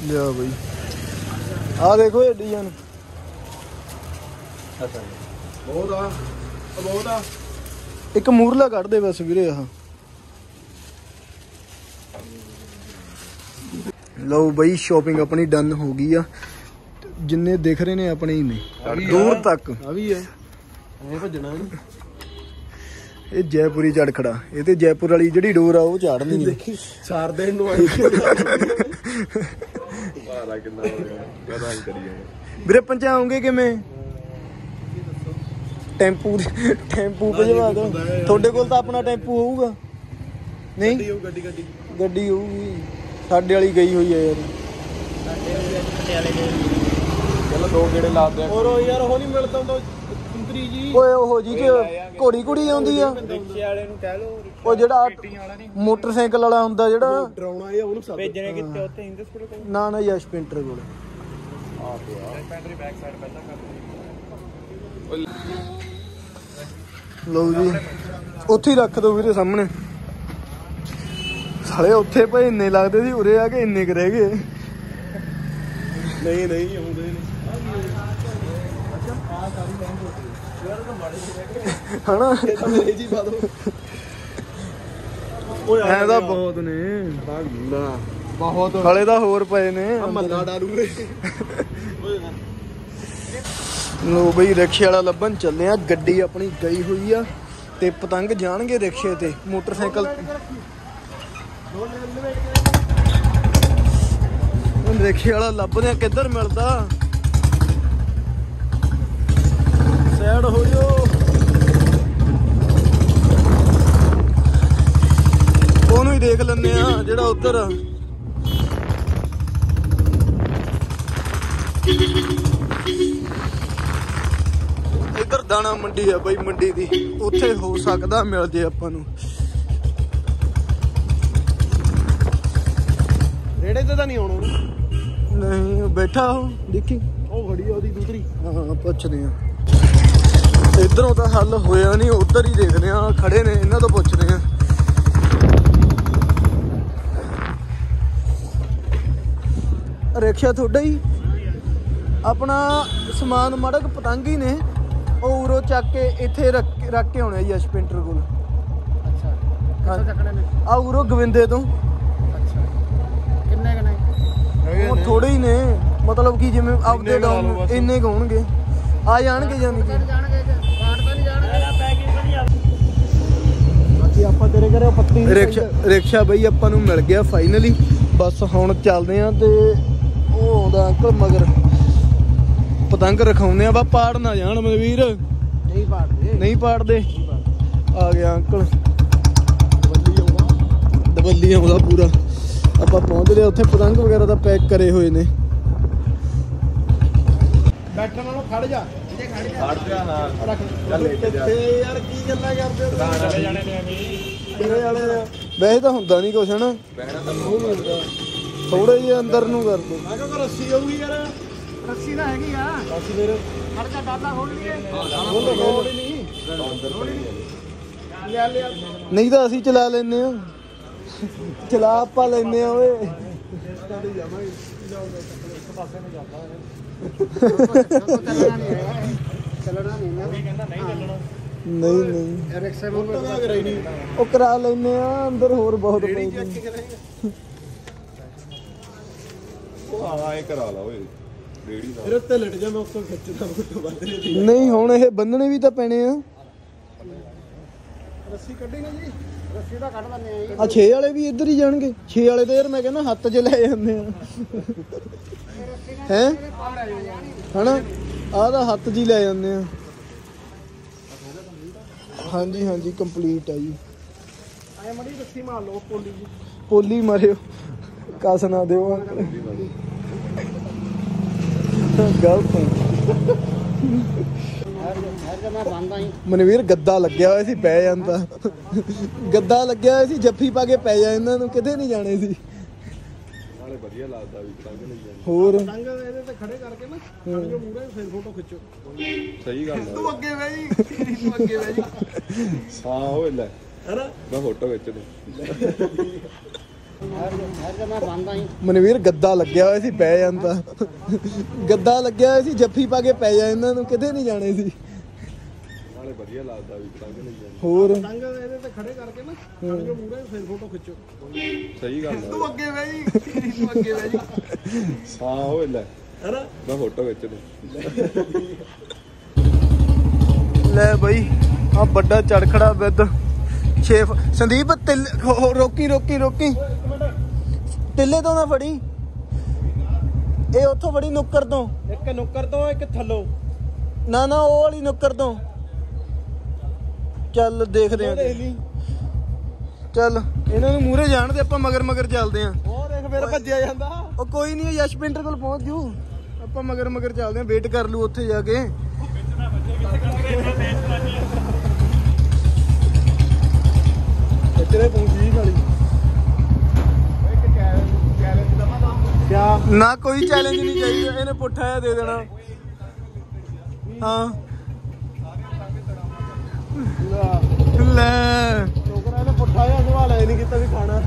ਲਿਆ ਬਈ। ਆ ਦੇਖੋ ਇਹ ਡਿਜ਼ਾਈਨ ਬਹੁਤ ਆ ਬਹੁਤ ਆ। ਇੱਕ ਮੂਰਲਾ ਕੱਢ ਦੇ ਬਸ ਵੀਰੇ ਆਹ। ਲਓ ਬਈ ਸ਼ਾਪਿੰਗ ਆਪਣੀ ਡਨ ਹੋ ਗਈ ਆ। ਜਿੰਨੇ ਦਿਖ ਰਹੇ ਨੇ ਆਪਣੇ ਹੀ ਨੇ। ਦੂਰ ਤੱਕ। ਆ ਵੀ ਹੈ ਐ ਭੱਜਣਾ ਨਹੀਂ ਇਹ ਜੈਪੁਰੀ ਚੜ ਖੜਾ ਇਹ ਤੇ ਜੈਪੁਰ ਵਾਲੀ ਜਿਹੜੀ ਡੋਰ ਆ ਉਹ ਝਾੜਨੀ ਹੈ ਚਾਰ ਦਿਨ ਨੂੰ ਆਈ ਭਾਰਾ ਕਿੰਨਾ ਹੋ ਗਿਆ। ਕਦਾਂ ਹੀ ਕਰੀ ਜਾਣਾ ਵੀਰੇ ਪਹੁੰਚਾਉਂਗੇ ਕਿਵੇਂ? ਟੈਂਪੂ ਟੈਂਪੂ ਭਜਵਾ ਦੋ ਤੁਹਾਡੇ ਕੋਲ ਤਾਂ ਆਪਣਾ ਟੈਂਪੂ ਹੋਊਗਾ। ਨਹੀਂ? ਗੱਡੀ ਗੱਡੀ। ਗੱਡੀ ਹੋਊਗੀ। ਸਾਡੇ ਵਾਲੀ ਗਈ ਹੋਈ ਹੈ ਯਾਰ। ਚਲੋ ਦੋ ਗੇੜੇ ਲਾਦੇ ਆ ਔਰ ਉਹ ਯਾਰ ਉਹ ਨਹੀਂ ਮਿਲਦਾ ਹੁੰਦਾ ਸੁੰਦਰੀ ਜੀ। ਓਏ ਉਹ ਜੀ ਚ ਘੋੜੀ ਕੁੜੀ ਆਉਂਦੀ ਆ। ਰਿਕਸ਼ੇ ਵਾਲੇ ਨੂੰ ਕਹਿ ਲੋ ਉਹ ਜਿਹੜਾ ਮੋਟਰਸਾਈਕਲ ਵਾਲਾ ਹੁੰਦਾ ਜਿਹੜਾ। ਡਰਾਉਣਾ ਇਹ ਉਹਨੂੰ ਸੱਦ। ਭੇਜਣੇ ਕਿੱਥੇ ਉੱਥੇ ਸਕੂਲ ਕੋਲ ਨਾ ਨਾ ਯਸ਼ ਪਿੰਟਰ ਕੋਲ। ਪੈਂਟਰੀ ਬੈਕ ਸਾਈਡ ਪਹਿਲਾਂ ਕਰ ਲਓ ਜੀ। ਉੱਥੇ ਹੀ ਰੱਖ ਦੋ ਵੀਰੇ ਸਾਹਮਣੇ। ਸਾਲੇ ਉੱਥੇ ਪਏ ਇੰਨੇ ਲੱਗਦੇ ਸੀ ਉਰੇ ਆ ਕੇ ਇੰਨੇ ਕੁ ਰਹਿ ਗਏ। ਨਹੀਂ ਨਹੀਂ ਆਉਂਦੇ ਨੇ ਹਨਾ? ਮੇਰੇ ਜੀ ਪਾ ਦੋ। ਓਏ ਐ ਤਾਂ ਬਹੁਤ ਨੇ। ਨਾ ਬਹੁਤ। ਹਲੇ ਤਾਂ ਹੋਰ ਪਏ ਨੇ। ਮੱਲਾ ਡਾਰੂਗੇ ਲੋ ਬਈ ਰਿਕਸ਼ੇ ਵਾਲਾ ਲੱਭਣ ਚੱਲੇ ਆ। ਗੱਡੀ ਆਪਣੀ ਗਈ ਹੋਈ ਆ ਤੇ ਪਤੰਗ ਜਾਣਗੇ ਰਿਕਸ਼ੇ ਤੇ। ਮੋਟਰਸਾਈਕਲ ਹੁਣ ਰਿਕਸ਼ੇ ਵਾਲਾ ਲੱਭਦੇ ਕਿੱਧਰ ਮਿਲਦਾ? ਸਾਈਡ ਹੋ ਜਾਓ। ਉਹਨੂੰ ਹੀ ਦੇਖ ਲੈਂਦੇ ਆ ਜਿਹੜਾ ਉੱਧਰ। ਆ ਇੱਧਰ ਦਾਣਾ ਮੰਡੀ ਆ ਬਈ ਮੰਡੀ ਦੀ। ਉੱਥੇ ਹੋ ਸਕਦਾ ਮਿਲ ਜੇ ਆਪਾਂ ਨੂੰ। ਰੇੜੇ ਤੇ ਤਾਂ ਨਹੀਂ ਆਉਣਾ। ਨਹੀਂ ਉਹ ਬੈਠਾ ਉਹ ਦੇਖੀ। ਉਹ ਖੜੀ ਆ ਉਹਦੀ ਦੂਸਰੀ। ਹਾਂ ਪੁੱਛਦੇ ਆ। ਇਧਰੋਂ ਤਾਂ ਹੱਲ ਹੋਇਆ ਨਹੀਂ ਉਧਰ ਹੀ ਦੇਖਦੇ ਆ ਖੜੇ ਨੇ ਇਹਨਾਂ ਤੋਂ ਪੁੱਛਦੇ ਆ। ਰਿਕਸ਼ਾ ਤੁਹਾਡਾ ਹੀ? ਆਪਣਾ ਸਮਾਨ ਮੜਕ ਪਤੰਗੀ ਨੇ ਉਹ ਉਰੋ ਚੱਕ ਕੇ ਇੱਥੇ ਰੱਖ ਰੱਖ ਕੇ ਆਉਣੇ ਯਸ਼ ਪਿੰਟਰ ਕੋਲ। ਅੱਛਾ। ਕਿੱਥੋਂ ਚੱਕਣੇ ਨੇ? ਆ ਉਰੋ ਗਵਿੰਦੇ ਤੋਂ। ਉਹ ਥੋੜੇ ਹੀ ਨੇ। ਮਤਲਬ ਕਿ ਜਿਵੇਂ ਆਪਦੇ ਡਾਊਨ ਬਸ। ਇੰਨੇ ਹੋਣਗੇ। ਆ ਜਾਣਗੇ ਜਾਨੀ ਕਿ ਜਾਣਗੇ ਬਾੜ ਤਾਂ ਨਹੀਂ ਜਾਣਗੇ। ਪੈਕਿੰਗ ਤਾਂ ਨਹੀਂ ਬਾਕੀ ਆਪਾਂ ਤੇਰੇ ਘਰੇ ਪੱਤੀ ਨੀ ਰਿਕਸ਼ਾ ਰਿਕਸ਼ਾ ਬਈ ਆਪਾਂ ਨੂੰ ਮਿਲ ਗਿਆ ਫਾਈਨਲੀ ਬਸ ਹੁਣ ਚੱਲਦੇ ਆ ਤੇ ਉਹ ਆਉਂਦਾ ਅੰਕਲ ਮਗਰ। ਪਤੰਗ ਰਖਾਉਂਦੇ ਆ ਬਾ ਪਾੜ ਨਾ ਜਾਣ ਮਨਵੀਰ ਨਹੀਂ ਪਾੜਦੇ। ਆ ਗਿਆ ਅੰਕਲ। ਦਵੱਲੀ ਆਉਂਦਾ ਪੂਰਾ। ਆਪਾਂ ਪਹੁੰਚ ਗਏ ਉੱਥੇ ਪਤੰਗ ਵਗੈਰਾ ਤਾਂ ਪੈਕ ਕਰੇ ਹੋਏ ਨੇ। ਬੈਠਣ ਨਾਲੋਂ ਖੜ ਜਾ। ਜੇ ਖੜ ਜਾ। ਖੜ ਜਾ ਹਾਂ। ਰੱਖ। ਚੱਲ ਲੈ ਕੇ ਜਾ। ਕਿੱਥੇ ਯਾਰ ਕੀ ਗੱਲਾਂ ਕਰਦੇ ਹੋ? ਚਲੇ। ਜਾਣੇ ਨੇ ਐਵੇਂ ਕਿਹੜੇ ਵਾਲੇ ਨੇ ਵੈਸੇ ਤਾਂ ਹੁੰਦਾ ਨਹੀਂ ਕੁਛ ਹਨਾ? ਬਹਿਣਾ ਤਾਂ ਉਹ ਮਿਲਦਾ ਥੋੜੇ ਜਿਹਾ ਅੰਦਰ ਨੂੰ ਕਰ ਦੋ ਮੈਂ ਕਿਹਾ ਰੱਸੀ ਆਊਗੀ ਯਾਰ। ਰੱਸੀ ਤਾਂ ਹੈਗੀ ਆ। ਰੱਸੀ ਫਿਰ ਖੜ ਜਾ ਡਾਲਾ ਖੋਲ ਲਈਏ। ਖੋਲ ਖੋਲ ਨਹੀਂ ਅੰਦਰ ਪੜੀ ਲੈ ਲਿਆ। ਨਹੀਂ ਤਾਂ ਅਸੀਂ ਚਲਾ ਲੈਨੇ ਆ ਚਲਾ ਆਪਾਂ ਲੈਨੇ ਆ ਓਏ। ਨਹੀਂ ਨਹੀਂ। ਨਾ ਕਹਿੰਦਾ ਨਹੀਂ ਚੱਲਣਾ ਨਹੀਂ ਨਹੀਂ ਰਿਕਸ਼ੇ ਨੂੰ ਪਤਾ ਕਰਾਈ ਨਹੀਂ ਉਹ ਕਰਾ ਲੈਨੇ ਆ ਅੰਦਰ ਹੋਰ ਬਹੁਤ ਪਏ ਨੇ ਉਹ ਹਾਂ ਇਹ ਕਰਾ ਲਾ ਓਏ। ਰੇੜੀ ਦਾ। ਫਿਰ ਉੱਤੇ ਲਟ ਜਾ ਮੈਂ ਉੱਤੋਂ ਖਿੱਚਦਾ ਉਹ ਬੰਦ ਨਹੀਂ ਨਹੀਂ ਹੁਣ ਇਹ ਬੰਨਣੇ ਵੀ ਤਾਂ ਪੈਣੇ ਆ। ਰੱਸੀ ਕੱਢੀ ਨਾ ਜੀ। ਰੱਸੀ ਕੱਢ ਆ ਆ 6 ਵਾਲੇ ਵੀ ਇੱਧਰ ਹੀ ਜਾਣਗੇ। 6 ਵਾਲੇ ਤਾਂ ਯਾਰ ਮੈਂ ਕਹਿੰਦਾ ਹੱਥ 'ਚ ਲੈ ਜਾਂਦੇ ਆ। ਹੈ? ਹਨਾ? ਆਹ ਤਾਂ ਹੱਥ 'ਚ ਹੀ ਲੈ ਜਾਂਦੇ ਆ। ਹਾਂਜੀ ਹਾਂਜੀ ਕੰਪਲੀਟ ਆ ਜੀ। ਐ ਮੜੀ ਰੱਸੀ ਮਾਰ ਲਓ ਪੋਲੀ ਜੀ। ਪੋਲੀ ਮਾਰਿਓ। ਕਸ ਨਾ ਦਿਓ। ਗਲਤ ਮਨਵੀਰ ਗੱਦਾ ਲੱਗਿਆ ਹੋਇਆ ਸੀ ਪੈ ਜਾਂਦਾ। ਗੱਦਾ ਲੱਗਿਆ ਹੋਇਆ ਸੀ ਜੱਫੀ ਪਾ ਕੇ ਪੈ ਜਾ ਇਹਨਾਂ ਨੂੰ ਕਿਤੇ ਨਹੀਂ ਜਾਣੇ ਸੀ। ਨਾਲੇ ਵਧੀਆ ਲੱਗਦਾ ਵੀ ਪਤੰਗ ਨਹੀਂ ਜਾਂਦੀ ਹੋਰ? ਟੰਗ ਇਹਦੇ ਤੇ ਖੜੇ ਕਰਕੇ ਨਾ ਖੜ ਜੋ ਮੂਰੇ ਫਿਰ ਫੋਟੋ ਖਿੱਚੋ ਸਹੀ ਗੱਲ ਆ ਅੱਗੇ ਬਹਿ ਜੀ ਤੂੰ ਅੱਗੇ ਬਹਿ ਜੀ। ਹਾਂ ਓਏ ਲੈ। ਹੈਨਾ? ਮੈਂ ਫੋਟੋ ਵਿੱਚ ਦੇ ਮਨਵੀਰ ਗੱਦਾ ਲੱਗਿਆ ਹੋਇਆ ਸੀ ਪੈ ਜਾਂਦਾ। ਗੱਦਾ ਲੱਗਿਆ ਹੋਇਆ ਸੀ ਜੱਫੀ ਪਾ ਕੇ ਪੈ ਜਾ ਇਹਨਾਂ ਨੂੰ ਕਿਤੇ ਨਹੀਂ ਜਾਣੇ ਸੀ। ਨਾਲੇ ਵਧੀਆ ਲੱਗਦਾ ਵੀ ਪਤੰਗ ਨਹੀਂ ਜਾਂਦੀ ਹੋਰ? ਟੰਗ ਇਹਦੇ ਤੇ ਖੜੇ ਕਰਕੇ ਨਾ ਖੜ ਜੋ ਮੂਰੇ ਫਿਰ ਫੋਟੋ ਖਿੱਚੋ। ਸਹੀ ਗੱਲ ਆ। ਤੂੰ ਅੱਗੇ ਬਹਿ ਜੀ ਤੂੰ ਅੱਗੇ ਬਹਿ ਜੀ। ਹਾਂ ਓਏ ਲੈ। ਹੈਨਾ? ਮੈਂ ਫੋਟੋ ਵਿੱਚ ਦੇ। ਲੈ ਬਈ ਆ ਵੱਡਾ ਚੜਖੜਾ ਵਿਦ 6 ਸੰਦੀਪ ਤਿਲ ਹੋ- ਰੋਕੀ ਰੋਕੀ ਰੋਕੀ। ਟਿੱਲੇ ਤੋਂ ਨਾ ਫੜੀ। ਇਹ ਉੱਥੋਂ ਫੜੀ ਨੁੱਕਰ ਤੋਂ। ਇੱਕ ਨੁੱਕਰ ਤੋਂ ਇੱਕ ਥੱਲੋਂ। ਨਾ ਨਾ ਉਹ ਵਾਲੀ ਨੁੱਕਰ ਤੋਂ। ਚੱਲ ਦੇਖਦੇ ਆਂ ਦੇਖ ਲਈ। ਚੱਲ ਇਹਨਾਂ ਨੂੰ ਮੂਰੇ ਜਾਣ ਦੇ ਆਪਾਂ ਮਗਰ ਮਗਰ ਚੱਲਦੇ ਆਂ ਉਹ ਦੇਖ ਫਿਰ ਭੱਜਿਆ ਜਾਂਦਾ। ਉਹ ਕੋਈ ਨਹੀਂ ਯਸ਼ ਪਿੰਟਰ ਕੋਲ ਪਹੁੰਚ ਜੂ। ਆਪਾਂ ਮਗਰ ਮਗਰ ਚੱਲਦੇ ਆਂ ਵੇਟ ਕਰ ਲੂ ਉੱਥੇ ਜਾ ਕੇ। ਕਿਆ? ਨਾ ਕੋਈ ਚੈਲੰਜ ਨਹੀਂ ਚਾਹੀਦਾ ਇਹਨੇ ਪੁੱਠਾ ਜਿਹਾ ਦੇ ਦੇਣਾ। ਹਾਂ। ਲੈ। ਲੋਕਰਾਂ ਨੇ ਪੁੱਠਾ ਜਿਹਾ ਸਵਾਲ ਐ ਨਹੀਂ ਕੀਤਾ ਵੀ ਖਾਣਾ।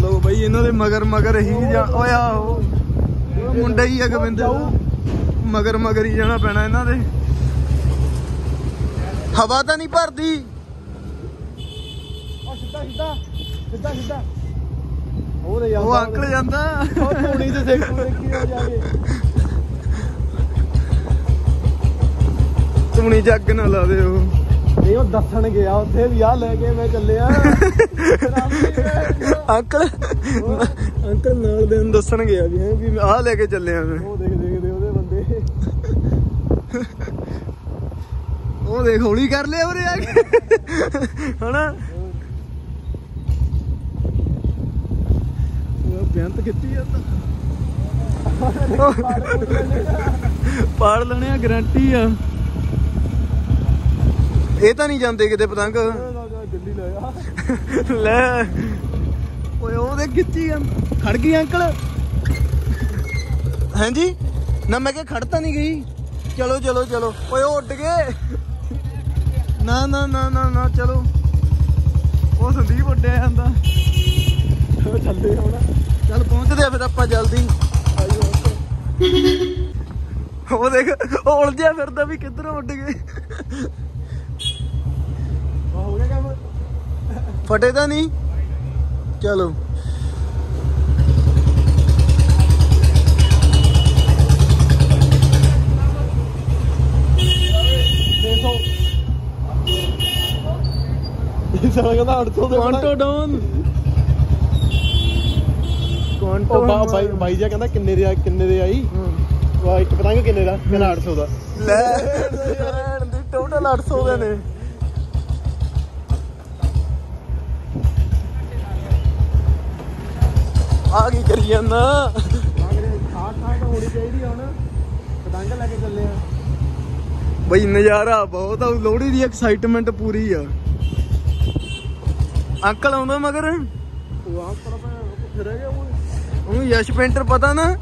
ਲੋ ਬਈ ਇਹਨਾਂ ਦੇ ਮਗਰ ਮਗਰ ਹੀ ਜਾ ਓਏ ਆਹੋ। ਮੁੰਡਾ ਹੀ ਆ ਗਵਿੰਦਰ ਮਗਰ ਮਗਰ ਹੀ ਜਾਣਾ ਪੈਣਾ ਇਹਨਾਂ ਦੇ। ਹਵਾ ਤਾਂ ਨਹੀਂ ਭਰਦੀ। ਸਿੱਧਾ ਸਿੱਧਾ ਸਿੱਧਾ। ਸਿੱਧਾ ਉਹ ਅੰਕਲ ਜਾਂਦਾ। ਉਹ ਧੂਣੀ ਤੇ ਦੇਖੂ ਦੇਖੀ ਹੋ ਜਾ ਕੇ। ਤੁਮਣੀ ਜੱਗ ਨਾ ਲਾ ਦੇ ਉਹ ਨਹੀਂ ਉਹ ਦੱਸਣ ਗਿਆ ਉੱਥੇ ਵੀ ਆ ਲੈ ਕੇ ਮੈਂ ਚੱਲਿਆ। ਅੰਕਲ ਅੰਕਲ ਨਾਲ ਦੇ ਨੂੰ ਦੱਸਣ ਗਿਆ ਵੀ ਹੈਂ ਵੀ ਆਹ ਲੈ ਕੇ ਚੱਲਿਆ ਮੈਂ। ਉਹ ਦੇਖ ਦੇਖ ਦੇ ਉਹਦੇ ਬੰਦੇ। ਉਹ ਦੇਖ ਹੌਲੀ ਕਰ ਲਿਆ ਉਰੇ ਆ ਕੇ। ਹਣਾ ਬੇਅੰਤ ਕਿੱਤੀ ਆ ਤਾਂ। ਪਾੜ ਲੈਣੇ ਆ ਗਰੰਟੀ ਆ। ਇਹ ਤਾਂ ਨਹੀਂ ਜਾਂਦੇ ਕਿਤੇ ਪਤੰਗ। ਲੈ। ਓਏ ਉਹਦੇ ਖਿੱਚੀ ਆ। ਖੜ ਗਈ ਅੰਕਲ। ਹਾਂਜੀ? ਨਾ ਮੈਂ ਕਿਹਾ ਖੜ ਤਾਂ ਨਹੀਂ ਗਈ। ਚਲੋ ਚਲੋ ਚਲੋ। ਓਏ ਉਹ ਉੱਡ ਗਏ। ਨਾ ਨਾ ਨਾ ਨਾ ਨਾ ਚਲੋ। ਉਹ ਸੰਦੀਪ ਉੱਡਿਆ ਜਾਂਦਾ ਚੱਲੇ ਹੁਣ। ਚੱਲ ਪਹੁੰਚਦੇ ਆ ਫਿਰ ਆਪਾਂ ਜਲਦੀ। ਉਹ ਦੇਖ ਉਹ ਉਲਝਿਆ ਫਿਰਦਾ ਵੀ ਕਿੱਧਰੋਂ ਉੱਡ ਗਏ। ਆ ਹੋ ਗਿਆ ਕੰਮ ਫਟੇ ਤਾਂ ਨਹੀਂ? ਚਲੋ। ਇਹ ਸਾਲਾ ਕਹਿੰਦਾ 800 ਦੇ ਕੁਆਂਟੋ ਡਾਊਨ ਉਹ ਕੁਆਂਟੋ ਬਾ- ਬਾਈ ਬਾਈ ਜੀ ਕਹਿੰਦਾ ਕਿੰਨੇ ਦੇ ਆ ਕਿੰਨੇ ਦੇ ਆਈ ਵਾ ਇੱਕ ਪਤੰਗ ਕਿੰਨੇ ਦਾ ਕਹਿੰਦਾ 800 ਦਾ। ਲੈ ਰਹਿਣ ਦੀ ਟੋਟਲ 800 ਦੇ ਨੇ। ਆ ਕੀ ਕਰੀ ਜਾਂਦਾ? ਠਾਠ ਠਾਠ ਹੋਣੀ ਚਾਹੀਦੀ ਹੁਣ ਪਤੰਗ ਲੈ ਕੇ ਚੱਲੇ ਆ ਬਈ ਨਜ਼ਾਰਾ ਬਹੁਤ ਆ ਲੋਹੜੀ ਦੀ ਐਕਸਾਈਟਮੈਂਟ ਪੂਰੀ ਆ। ਅੰਕਲ ਆਉਂਦਾ ਮਗਰ? ਉਹ ਆਹ ਪਰ ਕਿੱਥੇ ਰਹਿ ਗਿਆ ਉਹ ਉਹਨੂੰ ਯਸ਼ ਪੇਂਟਰ ਪਤਾ ਨਾ।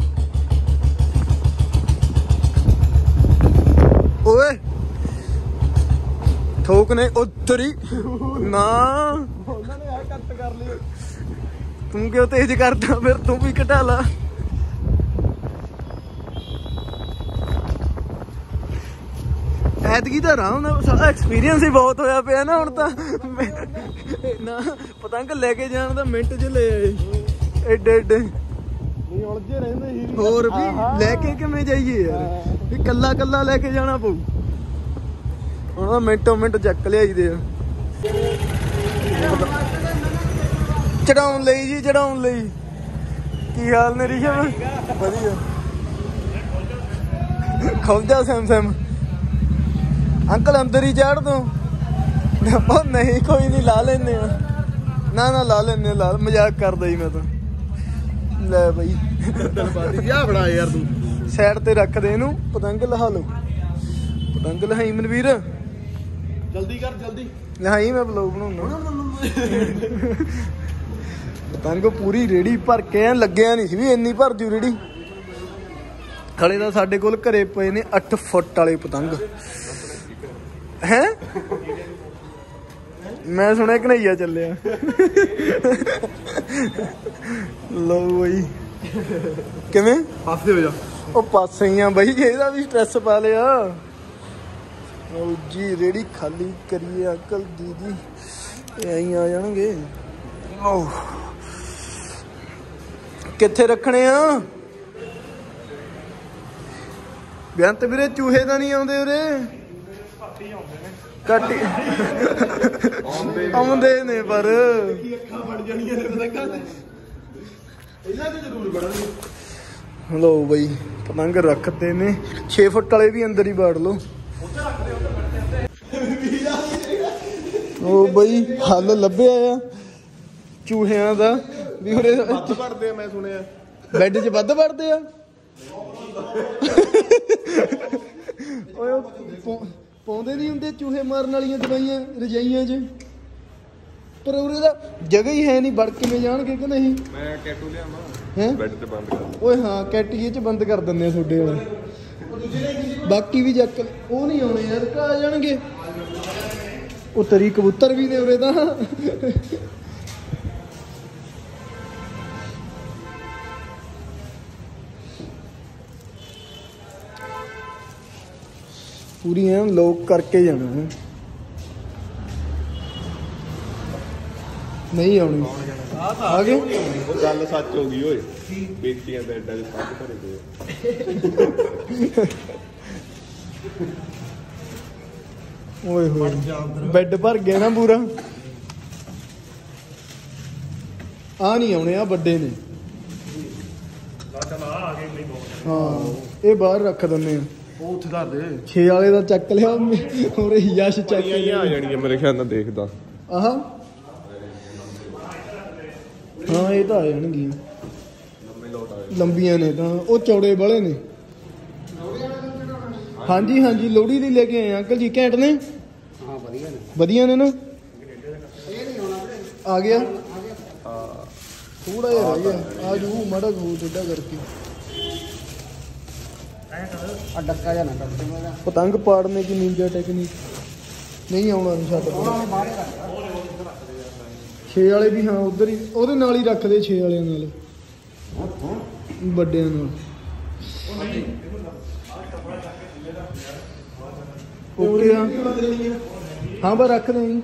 ਓਏ। ਠੋਕ ਨੇ ਉਤਰੀ ਨਾ। ਉਹਨਾਂ ਨੇ ਆ ਕੱਟ ਕਰ ਲਈ। ਤੂੰ ਕਿਉਂ ਤੇਜ਼ ਕਰਦਾ ਫਿਰ? ਤੂੰ ਵੀ ਘਟਾ ਲਾ। ਐਤਕੀ ਤਾਂ ਆਰਾਮ ਨਾਲ ਸਾਡਾ ਐਕਸਪੀਰੀਅੰਸ ਹੀ ਬਹੁਤ ਹੋਇਆ ਪਿਆ ਨਾ ਹੁਣ ਤਾਂ। ਨਾ ਪਤੰਗ ਲੈ ਕੇ ਜਾਣ ਦਾ ਮਿੰਟ ਚ ਲੈ ਆਏ। ਐਡੇ ਐਡੇ ਉਲਝੇ ਰਹਿੰਦੇ ਹੋਰ ਵੀ। ਲੈ ਕੇ ਕਿਵੇਂ ਜਾਈਏ ਯਾਰ? ਵੀ ਕੱਲਾ ਕੱਲਾ ਲੈ ਕੇ ਜਾਣਾ ਪਊ। ਹੁਣ ਤਾਂ ਮਿੰਟੋ ਮਿੰਟ ਚੱਕ ਲਿਆਈਦੇ ਆ। ਚੜਾਉਣ ਲਈ ਜੀ ਚੜਾਉਣ ਲਈ। ਕੀ ਹਾਲ ਨੇ ਰਿਸ਼ਵ? ਵਧੀਆ। ਖੁੱਲ ਜਾ ਸੈਮ ਸੈਮ। ਅੰਕਲ ਅੰਦਰ ਹੀ ਚੜ ਦੋ ਉਹ ਨਹੀਂ ਕੋਈ ਨਹੀਂ ਲਾ ਲੈਨੇ ਆ। ਨਾ ਨਾ ਲਾ ਲੈਨੇ ਲਾ ਮਜ਼ਾਕ ਕਰਦਾ ਹੀ ਮੈਂ ਤਾਂ। ਲੈ ਬਈ। ਬਾਦੀ ਆ ਬਣਾ ਯਾਰ ਤੂੰ। ਸਾਈਡ ਤੇ ਰੱਖ ਦੇ ਇਹਨੂੰ ਪਤੰਗ ਲਹਾ ਲਓ। ਪਤੰਗ ਲਹਾਈ ਮਨਵੀਰ। ਜਲਦੀ ਕਰ ਜਲਦੀ। ਲਹਾਈ ਮੈਂ ਬਲੌਗ ਬਣਾਉਣਾ। ਪਤੰਗ ਪੂਰੀ ਰੇੜੀ ਭਰ ਕੇ ਐ ਲੱਗਿਆ ਨਹੀਂ ਸੀ ਵੀ ਇੰਨੀ ਭਰ ਜੂ ਰੇੜੀ ਖੜੇ ਦਾ ਸਾਡੇ ਕੋਲ ਘਰੇ ਪਏ ਨੇ 8 ਫੁੱਟ ਵਾਲੇ ਪਤੰਗ। ਹੈ? ਮੈਂ ਸੁਣਿਆ ਕਨਈਆ ਚੱਲਿਆ। ਲਓ ਬਈ। ਕਿਵੇਂ? ਪਾਸੇ ਹੋ ਜਾ। ਉਹ ਪਾਸੇ ਹੀ ਆ ਬਈ ਇਹਦਾ ਵੀ ਸਟ੍ਰੈਸ ਪਾ ਲਿਆ। ਉਹ ਜੀ ਰੇੜੀ ਖਾਲੀ ਕਰੀਏ ਅੰਕਲ ਦੀਦੀ। ਆਈ ਆ ਜਾਣਗੇ। ਓਹ ਕਿੱਥੇ ਰੱਖਣੇ ਆ? ਬੇਅੰਤ ਵੀਰੇ ਚੂਹੇ ਤਾਂ ਨਹੀਂ ਆਉਂਦੇ ਉਰੇ? ਕੱਟੀ ਆਉਂਦੇ ਨੇ। ਪਰ। ਕੀ ਅੱਖਾਂ ਬਣ ਜਾਣੀਆਂ ਨੇ ਪਤੰਗਾਂ ਤੇ ਤੇ ਜ਼ਰੂਰ ਲੋ ਬਈ ਪਤੰਗ ਰੱਖਦੇ ਨੇ। 6 ਫੁੱਟ ਵਾਲੇ ਵੀ ਅੰਦਰ ਹੀ ਬਾੜ ਲਓ। ਉਹ ਬਈ ਹੱਲ ਲੱਭਿਆ ਆ। ਚੂਹਿਆਂ ਦਾ। ਵੀ ਉਰੇ ਵੱਧ ਭਰਦੇ ਆ ਮੈਂ ਸੁਣਿਆ। ਬੈੱਡ 'ਚ ਵੱਧ ਵੜਦੇ ਆ। ਓਏ ਪਾਉਂਦੇ ਨਹੀਂ ਹੁੰਦੇ ਚੂਹੇ ਮਾਰਨ ਵਾਲੀਆਂ ਦਵਾਈਆਂ ਰਜਾਈਆਂ 'ਚ? ਪਰ ਉਰੇ ਦਾ ਜਗ੍ਹਾ ਹੀ ਹੈ ਨਹੀਂ ਵੜ ਕਿਵੇਂ ਜਾਣਗੇ ਕਿ ਨਹੀਂ? ਮੈਂ ਕੈਟੂ ਲਿਆਵਾਂ। ਹੈ? ਬੈੱਡ ਤੇ ਬੰਦ ਕਰ। ਓਏ ਹਾਂ ਕੈਟੀਏ 'ਚ ਬੰਦ ਕਰ ਦਿੰਦੇ ਆ ਤੁਹਾਡੇ ਵਾਲੇ। ਬਾਕੀ ਵੀ ਜੱਕ ਉਹ ਨਹੀਂ ਆਉਣੇ ਯਾਰ ਕਾ ਆ ਜਾਣਗੇ। ਉਹ ਤਰੀ ਕਬੂਤਰ ਵੀ ਨੇ ਉਰੇ ਤਾਂ। ਪੂਰੀ ਐਨ ਲੋਕ ਕਰਕੇ ਜਾਣਾ ਹੈ। ਨਹੀਂ ਆਉਣੀ। ਆ ਗਏ? ਗੱਲ ਸੱਚ ਹੋ ਗਈ ਓਏ। ਬੇਟੀਆਂ ਬੈੱਡਾਂ ਦੇ ਸੱਤ ਭਰੇ ਆ। ਓਏ ਹੋਏ। ਬੈੱਡ ਭਰ ਗਿਆ ਨਾ ਪੂਰਾ। ਆ ਨਹੀਂ ਆਉਣੇ ਆ ਵੱਡੇ ਨੇ। ਹਾਂ ਇਹ ਬਾਹਰ ਰੱਖ ਦਿੰਨੇ ਆ। ਉਹ ਉੱਥੇ ਧਰ ਦੇ। 6 ਵਾਲੇ ਦਾ ਚੱਕ ਲਿਆ ਹੋਰ ਯਸ਼ ਚੱਕ ਇਹ ਆ ਜਾਣੀ ਮੇਰੇ ਖਿਆਲ ਨਾਲ ਦੇਖਦਾ। ਆਹ। ਹਾਂ ਇਹ ਤਾਂ ਆ ਜਾਣਗੀਆਂ। ਲੰਬੀਆਂ ਨੇ ਤਾਂ ਉਹ ਚੌੜੇ ਵਾਲੇ ਨੇ। ਹਾਂਜੀ ਹਾਂਜੀ ਲੋਹੜੀ ਦੀ ਲੈ ਕੇ ਆਏ ਅੰਕਲ ਜੀ ਘੈਂਟ ਨੇ? ਹਾਂ ਵਧੀਆ ਨੇ। ਵਧੀਆ ਨੇ ਨਾ? ਆ ਗਿਆ? ਥੋੜਾ ਜਿਹਾ ਰਹਿ ਗਿਆ। ਆ ਜੂ ਮਾੜਾ ਗੂ ਟੇਡਾ ਕਰਕੇ। ਆ ਡੱਕਾ ਜਾਂ ਨਾ ਕੱਟ ਮੇਰਾ ਪਤੰਗ ਪਾੜਨੇ ਦੀ ਨਿੰਜਾ ਟੈਕਨੀਕ ਨਹੀਂ ਆਉਣਾ ਨਹੀਂ ਛੱਡ ਉਹਨਾਂ ਨੇ ਬਾਹਰੇ ਰੱਖ 6 ਵਾਲੇ ਵੀ ਹਾਂ, ਉਧਰ ਹੀ। ਉਹਦੇ ਨਾਲ ਹੀ ਰੱਖਦੇ 6 ਵਾਲਿਆਂ ਨਾਲ। ਵੱਡਿਆਂ ਨਾਲ। ਓਕੇ ਆ। ਹਾਂ, ਬਸ ਰੱਖ ਦੇ